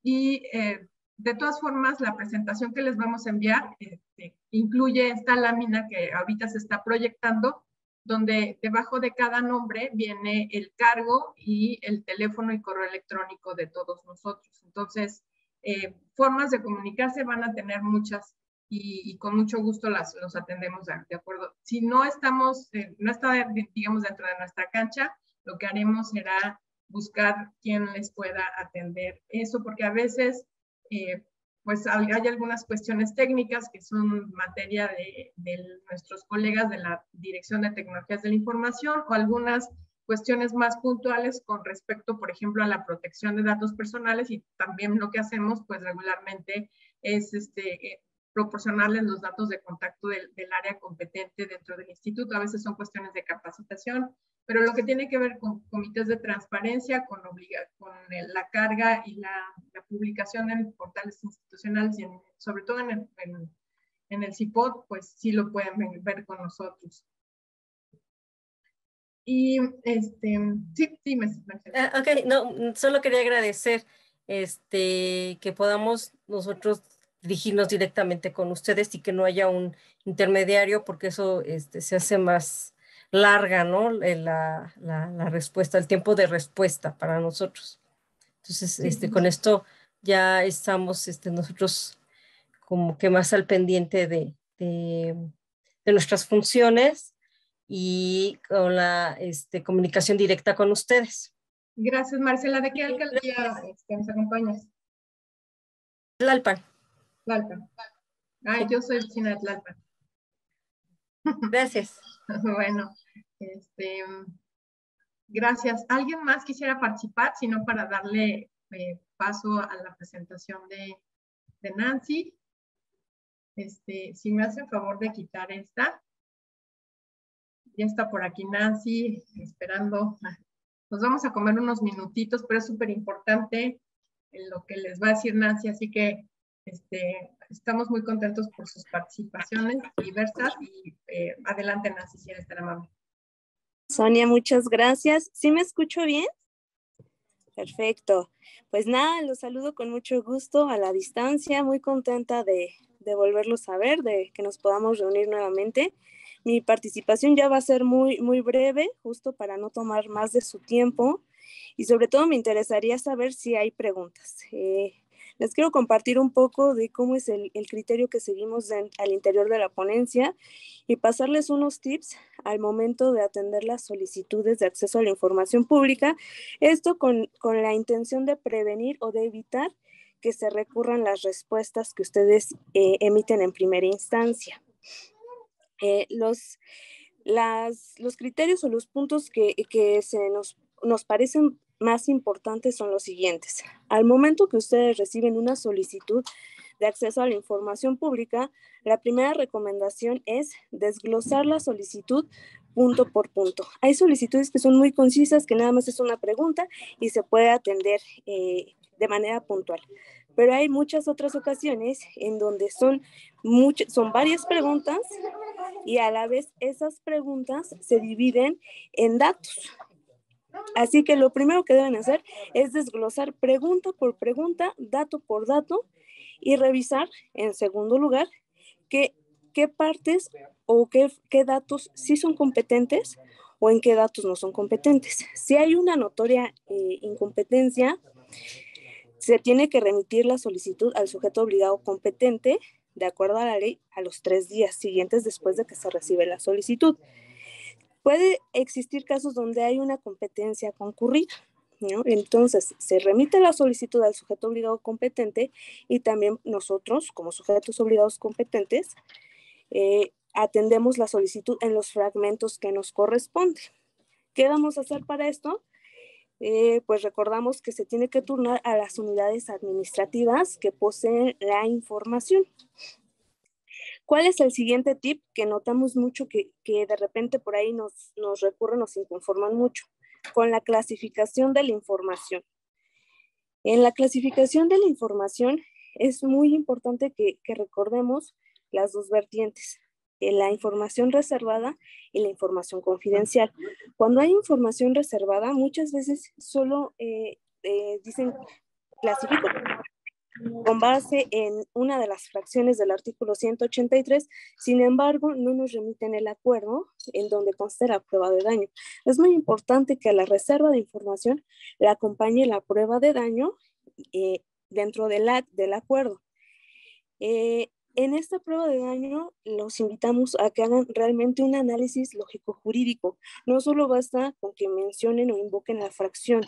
[SPEAKER 1] y eh, de todas formas, la presentación que les vamos a enviar este, incluye esta lámina que ahorita se está proyectando donde debajo de cada nombre viene el cargo y el teléfono y correo electrónico de todos nosotros. Entonces, eh, formas de comunicarse van a tener muchas y, con mucho gusto las los atendemos de, acuerdo. Si no estamos, eh, no está, digamos, dentro de nuestra cancha, lo que haremos será buscar quién les pueda atender eso, porque a veces eh, pues hay algunas cuestiones técnicas que son materia de, nuestros colegas de la Dirección de Tecnologías de la Información o algunas cuestiones más puntuales con respecto, por ejemplo, a la protección de datos personales y también lo que hacemos, pues regularmente es este, eh, proporcionarles los datos de contacto del, área competente dentro del instituto. A veces son cuestiones de capacitación, pero lo que tiene que ver con comités de transparencia, con, con la carga y la, publicación en portales institucionales y sobre todo en el, en, el CIPOT, pues sí lo pueden ver con nosotros. Y este, sí, sí, me,
[SPEAKER 13] ah, Ok, no, solo quería agradecer este, que podamos nosotros dirigirnos directamente con ustedes y que no haya un intermediario porque eso este, se hace más larga, ¿no? La, la, respuesta, el tiempo de respuesta para nosotros. Entonces, este, con esto ya estamos este, nosotros como que más al pendiente de, de, nuestras funciones y con la este, comunicación directa con ustedes.
[SPEAKER 1] Gracias, Marcela. ¿De qué alcaldía este, nos acompañas?
[SPEAKER 13] Tlalpan.
[SPEAKER 1] Tlalpan. Ay, yo soy vecina de Tlalpan.
[SPEAKER 13] Gracias.
[SPEAKER 1] bueno, este, gracias. ¿Alguien más quisiera participar? Sino para darle eh, paso a la presentación de, de Nancy. Este, si me hacen favor de quitar esta. Ya está por aquí Nancy, esperando. Nos vamos a comer unos minutitos, pero es súper importante lo que les va a decir Nancy, así que este, estamos muy contentos por sus participaciones diversas y eh, adelante Nancy, si eres tan amable.
[SPEAKER 14] Sonia, muchas gracias. ¿Sí me escucho bien? Perfecto. Pues nada, los saludo con mucho gusto a la distancia, muy contenta de, de volverlos a ver, de que nos podamos reunir nuevamente. Mi participación ya va a ser muy, muy breve, justo para no tomar más de su tiempo. Y sobre todo me interesaría saber si hay preguntas. Eh, les quiero compartir un poco de cómo es el, criterio que seguimos al interior de la ponencia y pasarles unos tips al momento de atender las solicitudes de acceso a la información pública. Esto con, la intención de prevenir o de evitar que se recurran las respuestas que ustedes eh, emiten en primera instancia. Eh, los, los criterios o los puntos que, que se nos, nos parecen más importantes son los siguientes. Al momento que ustedes reciben una solicitud de acceso a la información pública, la primera recomendación es desglosar la solicitud punto por punto. Hay solicitudes que son muy concisas, que nada más es una pregunta y se puede atender eh, de manera puntual. Pero hay muchas otras ocasiones en donde son, son varias preguntas y a la vez esas preguntas se dividen en datos. Así que lo primero que deben hacer es desglosar pregunta por pregunta, dato por dato y revisar, en segundo lugar, qué, qué partes o qué, qué datos sí son competentes o en qué datos no son competentes. Si hay una notoria eh, incompetencia, se tiene que remitir la solicitud al sujeto obligado competente de acuerdo a la ley a los tres días siguientes después de que se recibe la solicitud. Puede existir casos donde hay una competencia concurrida. Entonces, se remite la solicitud al sujeto obligado competente y también nosotros, como sujetos obligados competentes, eh, atendemos la solicitud en los fragmentos que nos corresponde. ¿Qué vamos a hacer para esto? Eh, pues recordamos que se tiene que turnar a las unidades administrativas que poseen la información. ¿Cuál es el siguiente tip que notamos mucho que, de repente por ahí nos, nos recurren, nos informan mucho? Con la clasificación de la información. En la clasificación de la información es muy importante que, que recordemos las dos vertientes, la información reservada y la información confidencial. Cuando hay información reservada, muchas veces solo eh, eh, dicen clasifico con base en una de las fracciones del artículo 183, sin embargo, no nos remiten el acuerdo en donde consta la prueba de daño. Es muy importante que la reserva de información la acompañe la prueba de daño eh, dentro del, del acuerdo. En esta prueba de daño los invitamos a que hagan realmente un análisis lógico-jurídico. No solo basta con que mencionen o invoquen la fracción,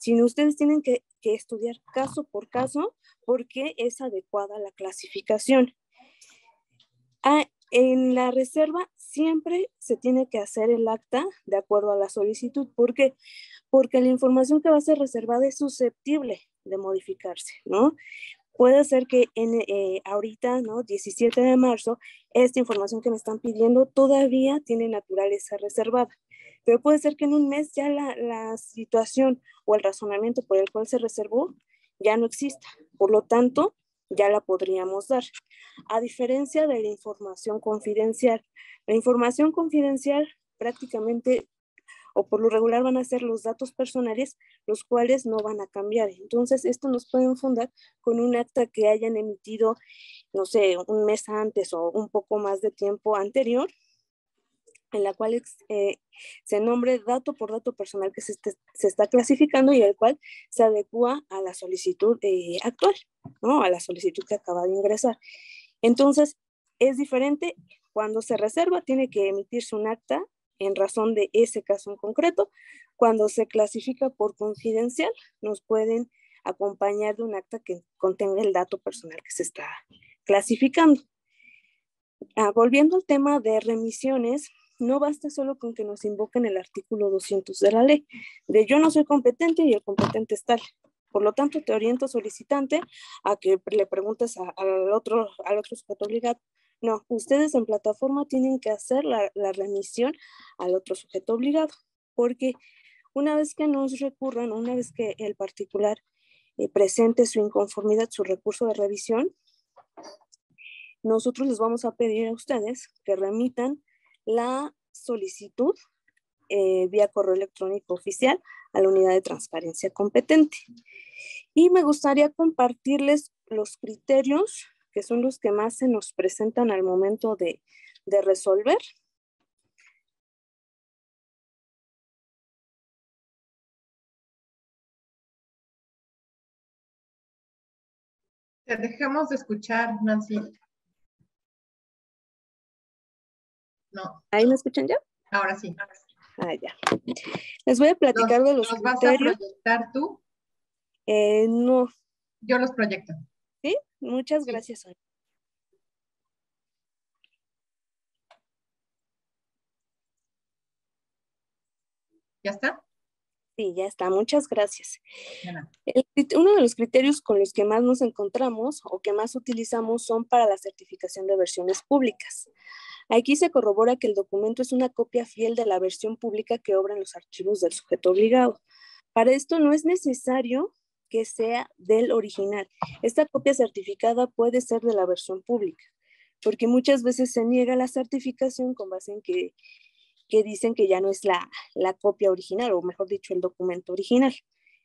[SPEAKER 14] sino ustedes tienen que, estudiar caso por caso por qué es adecuada la clasificación. Ah, en la reserva siempre se tiene que hacer el acta de acuerdo a la solicitud. ¿Por qué? Porque la información que va a ser reservada es susceptible de modificarse, ¿no? Puede ser que en, eh, ahorita, ¿no? 17 de marzo, esta información que me están pidiendo todavía tiene naturaleza reservada. Pero puede ser que en un mes ya la, la situación o el razonamiento por el cual se reservó ya no exista. Por lo tanto, ya la podríamos dar. A diferencia de la información confidencial. La información confidencial prácticamente o por lo regular van a ser los datos personales, los cuales no van a cambiar. Entonces, esto nos pueden fundar con un acta que hayan emitido, no sé, un mes antes o un poco más de tiempo anterior, en la cual eh, se nombre dato por dato personal que se, está clasificando y el cual se adecua a la solicitud eh, actual, ¿no? a la solicitud que acaba de ingresar. Entonces, es diferente. Cuando se reserva, tiene que emitirse un acta en razón de ese caso en concreto. Cuando se clasifica por confidencial, nos pueden acompañar de un acta que contenga el dato personal que se está clasificando. Ah, volviendo al tema de remisiones, no basta solo con que nos invoquen el artículo 200 de la ley, de yo no soy competente y el competente es tal. Por lo tanto, te oriento solicitante a que le preguntes al otro, al otro sujeto obligado, no, ustedes en plataforma tienen que hacer la, remisión al otro sujeto obligado, porque una vez que nos recurran, una vez que el particular eh, presente su inconformidad, su recurso de revisión, nosotros les vamos a pedir a ustedes que remitan la solicitud eh, vía correo electrónico oficial a la unidad de transparencia competente. Y me gustaría compartirles los criterios que son los que más se nos presentan al momento de, resolver.
[SPEAKER 1] Te dejamos de escuchar, Nancy.
[SPEAKER 14] No. ¿Ahí me escuchan ya?
[SPEAKER 1] Ahora sí.
[SPEAKER 14] Ah, ya. Les voy a platicar de los
[SPEAKER 1] ¿Los vas a proyectar tú?
[SPEAKER 14] Eh, no.
[SPEAKER 1] Yo los proyecto.
[SPEAKER 14] Muchas gracias.
[SPEAKER 1] ¿Ya está?
[SPEAKER 14] Sí, ya está. Muchas gracias. uno de los criterios con los que más nos encontramos o que más utilizamos son para la certificación de versiones públicas. Aquí se corrobora que el documento es una copia fiel de la versión pública que obra en los archivos del sujeto obligado. Para esto no es necesario que sea del original. Esta copia certificada puede ser de la versión pública, porque muchas veces se niega la certificación con base en que, que dicen que ya no es la, la copia original, o mejor dicho, el documento original.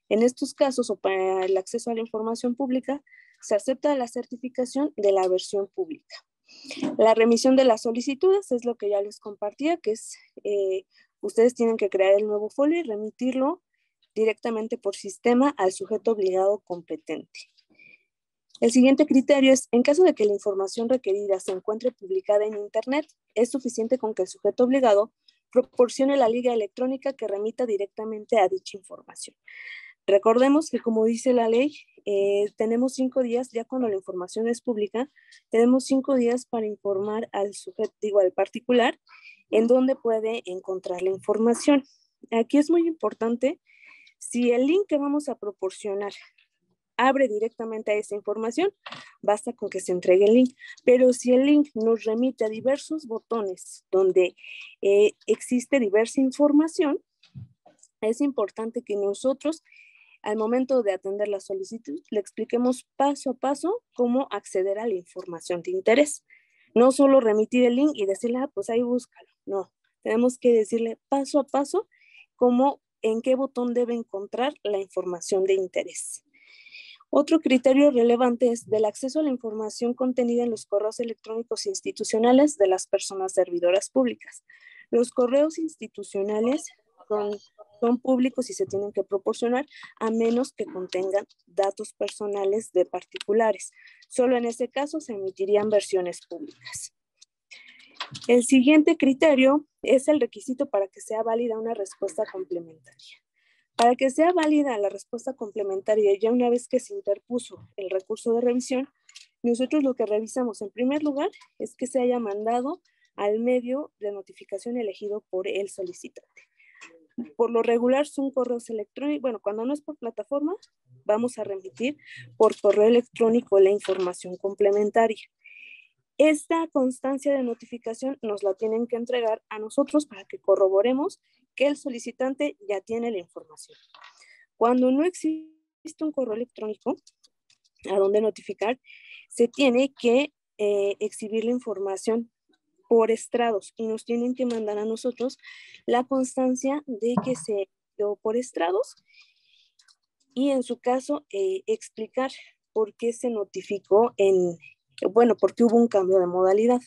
[SPEAKER 14] En estos casos, o para el acceso a la información pública, se acepta la certificación de la versión pública. La remisión de las solicitudes es lo que ya les compartía, que es eh, ustedes tienen que crear el nuevo folio y remitirlo directamente por sistema al sujeto obligado competente. El siguiente criterio es, en caso de que la información requerida se encuentre publicada en Internet, es suficiente con que el sujeto obligado proporcione la liga electrónica que remita directamente a dicha información. Recordemos que como dice la ley, eh, tenemos cinco días, ya cuando la información es pública, tenemos cinco días para informar al sujeto, digo, al particular, en dónde puede encontrar la información. Aquí es muy importante, si el link que vamos a proporcionar abre directamente a esa información, basta con que se entregue el link. Pero si el link nos remite a diversos botones donde eh, existe diversa información, es importante que nosotros al momento de atender la solicitud, le expliquemos paso a paso cómo acceder a la información de interés. No solo remitir el link y decirle, ah, pues ahí búscalo. No, tenemos que decirle paso a paso cómo, en qué botón debe encontrar la información de interés. Otro criterio relevante es del acceso a la información contenida en los correos electrónicos institucionales de las personas servidoras públicas. Los correos institucionales son son públicos y se tienen que proporcionar a menos que contengan datos personales de particulares. Solo en ese caso se emitirían versiones públicas. El siguiente criterio es el requisito para que sea válida una respuesta complementaria. Para que sea válida la respuesta complementaria, ya una vez que se interpuso el recurso de revisión, nosotros lo que revisamos en primer lugar es que se haya mandado al medio de notificación elegido por el solicitante. Por lo regular son correos electrónicos. Bueno, cuando no es por plataforma, vamos a remitir por correo electrónico la información complementaria. Esta constancia de notificación nos la tienen que entregar a nosotros para que corroboremos que el solicitante ya tiene la información. Cuando no existe un correo electrónico a donde notificar, se tiene que eh, exhibir la información por estrados y nos tienen que mandar a nosotros la constancia de que se dio por estrados y en su caso eh, explicar por qué se notificó en, bueno, por qué hubo un cambio de modalidad.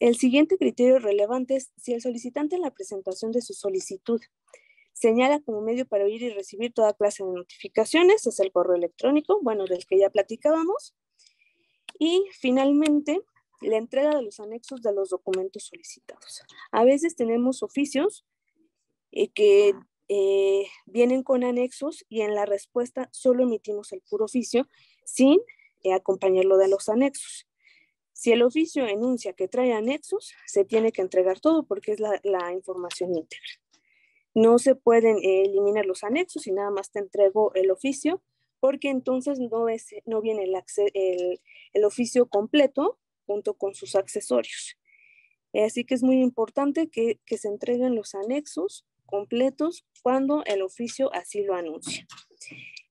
[SPEAKER 14] El siguiente criterio relevante es si el solicitante en la presentación de su solicitud señala como medio para oír y recibir toda clase de notificaciones, es el correo electrónico, bueno, del que ya platicábamos. Y finalmente, la entrega de los anexos de los documentos solicitados. A veces tenemos oficios eh, que eh, vienen con anexos y en la respuesta solo emitimos el puro oficio sin acompañarlo de los anexos. Si el oficio enuncia que trae anexos, se tiene que entregar todo porque es la, información íntegra. No se pueden eliminar los anexos y nada más te entrego el oficio porque entonces no, es, no viene el, el, el oficio completo junto con sus accesorios. Así que es muy importante que, se entreguen los anexos completos cuando el oficio así lo anuncia.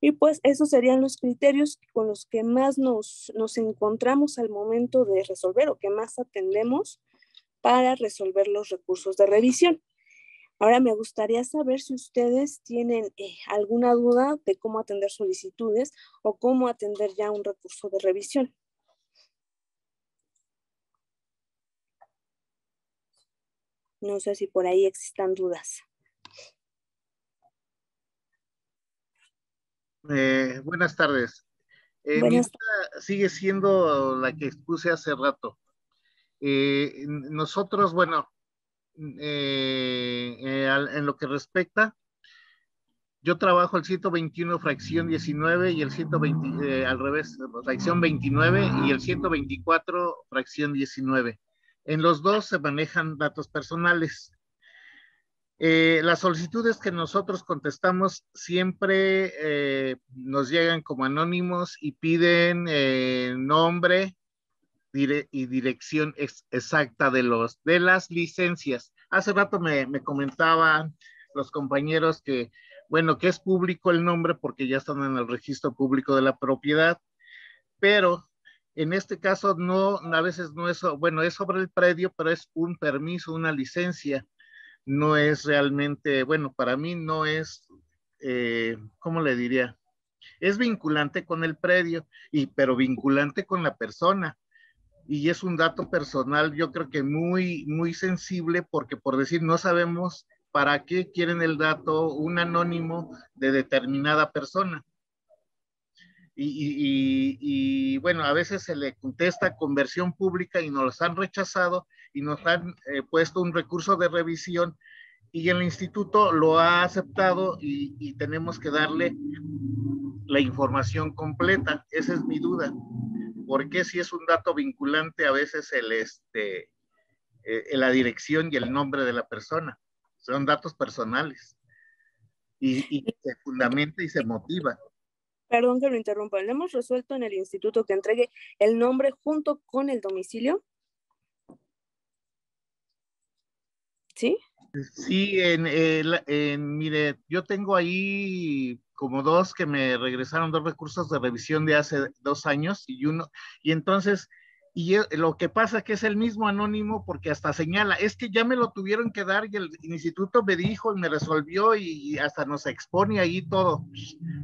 [SPEAKER 14] Y pues esos serían los criterios con los que más nos, nos encontramos al momento de resolver o que más atendemos para resolver los recursos de revisión. Ahora me gustaría saber si ustedes tienen eh, alguna duda de cómo atender solicitudes o cómo atender ya un recurso de revisión. No sé si por ahí existan dudas.
[SPEAKER 12] Eh, buenas tardes. Eh, mi sigue siendo la que expuse hace rato. Eh, nosotros, bueno, en lo que respecta, yo trabajo el 121 fracción 19 y el 120, al revés, fracción 29 y el 124 fracción 19. En los dos se manejan datos personales. Eh, las solicitudes que nosotros contestamos siempre eh, nos llegan como anónimos y piden eh, nombre y dirección exacta de, los, de las licencias. Hace rato me, me comentaban los compañeros que, bueno, que es público el nombre porque ya están en el registro público de la propiedad, pero en este caso, no, a veces no es, bueno, es sobre el predio, pero es un permiso, una licencia. No es realmente, bueno, para mí no es, eh, ¿cómo le diría? Es vinculante con el predio, y, pero vinculante con la persona. y es un dato personal, yo creo que muy, muy sensible, porque por decir, no sabemos para qué quieren el dato un anónimo de determinada persona. Y, bueno, a veces se le contesta conversión pública y nos los han rechazado y nos han eh, puesto un recurso de revisión y el instituto lo ha aceptado y, tenemos que darle la información completa. Esa es mi duda. Porque si es un dato vinculante a veces el, este, eh, la dirección y el nombre de la persona? Son datos personales. Y, y se fundamenta y se motiva.
[SPEAKER 14] Perdón que lo interrumpa. ¿Le hemos resuelto en el instituto que entregue el nombre junto con el domicilio? ¿Sí?
[SPEAKER 12] Sí, en, en, mire, yo tengo ahí como dos que me regresaron dos recursos de revisión de hace dos años y uno, y entonces, y lo que pasa es que es el mismo anónimo porque hasta señala, es que ya me lo tuvieron que dar y el instituto me dijo y me resolvió y, hasta nos expone ahí todo,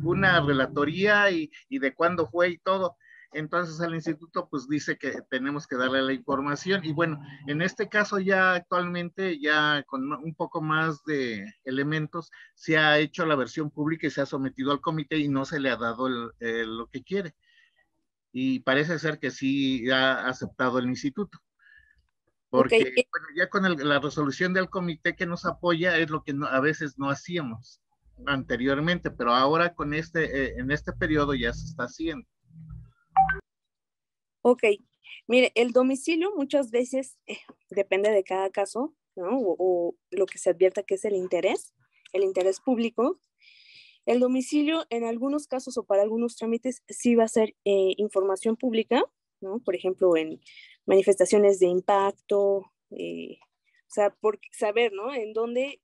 [SPEAKER 12] una relatoría y, y de cuándo fue y todo. Entonces el instituto pues dice que tenemos que darle la información y bueno, en este caso ya actualmente ya con un poco más de elementos se ha hecho la versión pública y se ha sometido al comité y no se le ha dado lo que quiere. Y parece ser que sí ha aceptado el instituto. Porque bueno, ya con la resolución del comité que nos apoya es lo que a veces no hacíamos anteriormente, pero ahora con este, eh, en este periodo ya se está haciendo.
[SPEAKER 14] Ok, mire, el domicilio muchas veces eh, depende de cada caso, ¿no? O, lo que se advierta que es el interés, el interés público. El domicilio en algunos casos o para algunos trámites sí va a ser eh, información pública, ¿no? Por ejemplo, en manifestaciones de impacto, eh, o sea, por saber, ¿no? En dónde,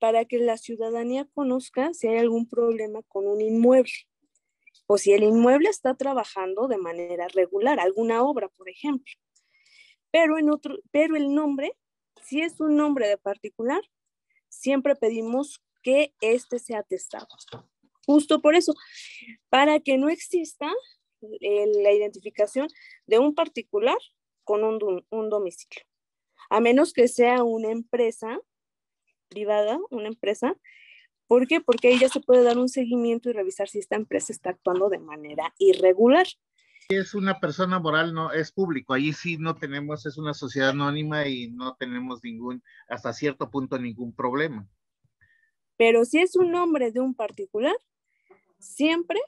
[SPEAKER 14] para que la ciudadanía conozca si hay algún problema con un inmueble o si el inmueble está trabajando de manera regular, alguna obra, por ejemplo. Pero, en otro, pero el nombre, si es un nombre de particular, siempre pedimos que este sea atestado. Justo por eso, para que no exista la identificación de un particular con un, un domicilio, a menos que sea una empresa privada, una empresa ¿Por qué? Porque ahí ya se puede dar un seguimiento y revisar si esta empresa está actuando de manera irregular.
[SPEAKER 12] Es una persona moral, no es público. Ahí sí no tenemos, es una sociedad anónima y no tenemos ningún, hasta cierto punto, ningún problema.
[SPEAKER 14] Pero si es un nombre de un particular, siempre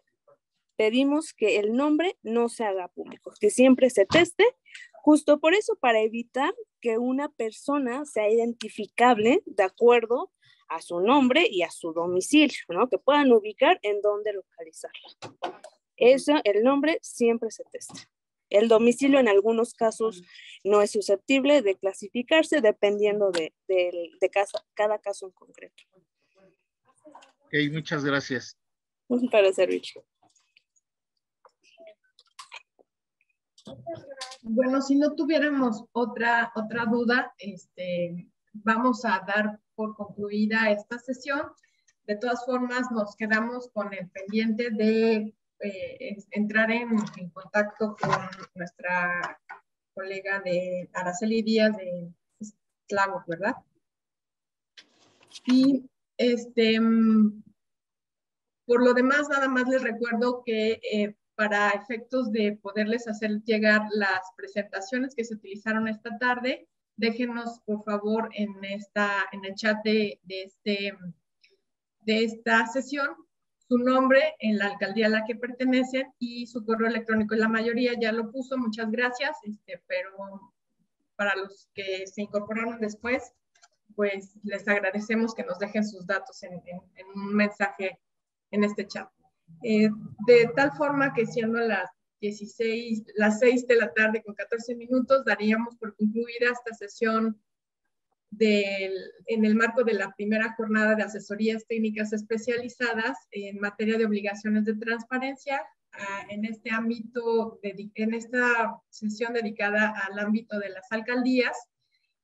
[SPEAKER 14] pedimos que el nombre no se haga público, que siempre se teste, justo por eso, para evitar que una persona sea identificable de acuerdo a su nombre y a su domicilio, ¿no? Que puedan ubicar en dónde localizarla. Eso, el nombre siempre se testa. El domicilio en algunos casos no es susceptible de clasificarse dependiendo de, cada caso en concreto.
[SPEAKER 12] Ok, muchas gracias.
[SPEAKER 14] Para servir.
[SPEAKER 1] Bueno, si no tuviéramos otra, otra duda, este, vamos a dar por concluida esta sesión. De todas formas, nos quedamos con el pendiente de eh, entrar en, contacto con nuestra colega de Araceli Díaz de Clavo, ¿verdad? Y este, por lo demás, nada más les recuerdo que eh, para efectos de poderles hacer llegar las presentaciones que se utilizaron esta tarde, déjenos por favor en, esta, en el chat de, este, de esta sesión su nombre en la alcaldía a la que pertenecen y su correo electrónico. La mayoría ya lo puso, muchas gracias, este, pero para los que se incorporaron después, pues les agradecemos que nos dejen sus datos en, un mensaje en este chat. Eh, de tal forma que siendo las 16, las 6 de la tarde con 14 minutos, daríamos por concluida esta sesión del, en el marco de la primera jornada de asesorías técnicas especializadas en materia de obligaciones de transparencia ah, en este ámbito, en esta sesión dedicada al ámbito de las alcaldías.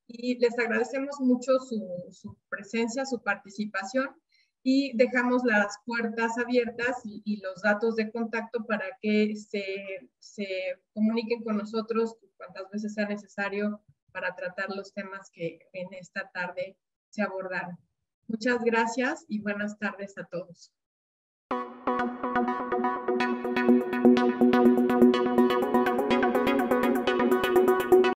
[SPEAKER 1] Y les agradecemos mucho su, su presencia, su participación y dejamos las puertas abiertas y, los datos de contacto para que se, se, comuniquen con nosotros cuantas veces sea necesario para tratar los temas que en esta tarde se abordaron. Muchas gracias y buenas tardes a todos.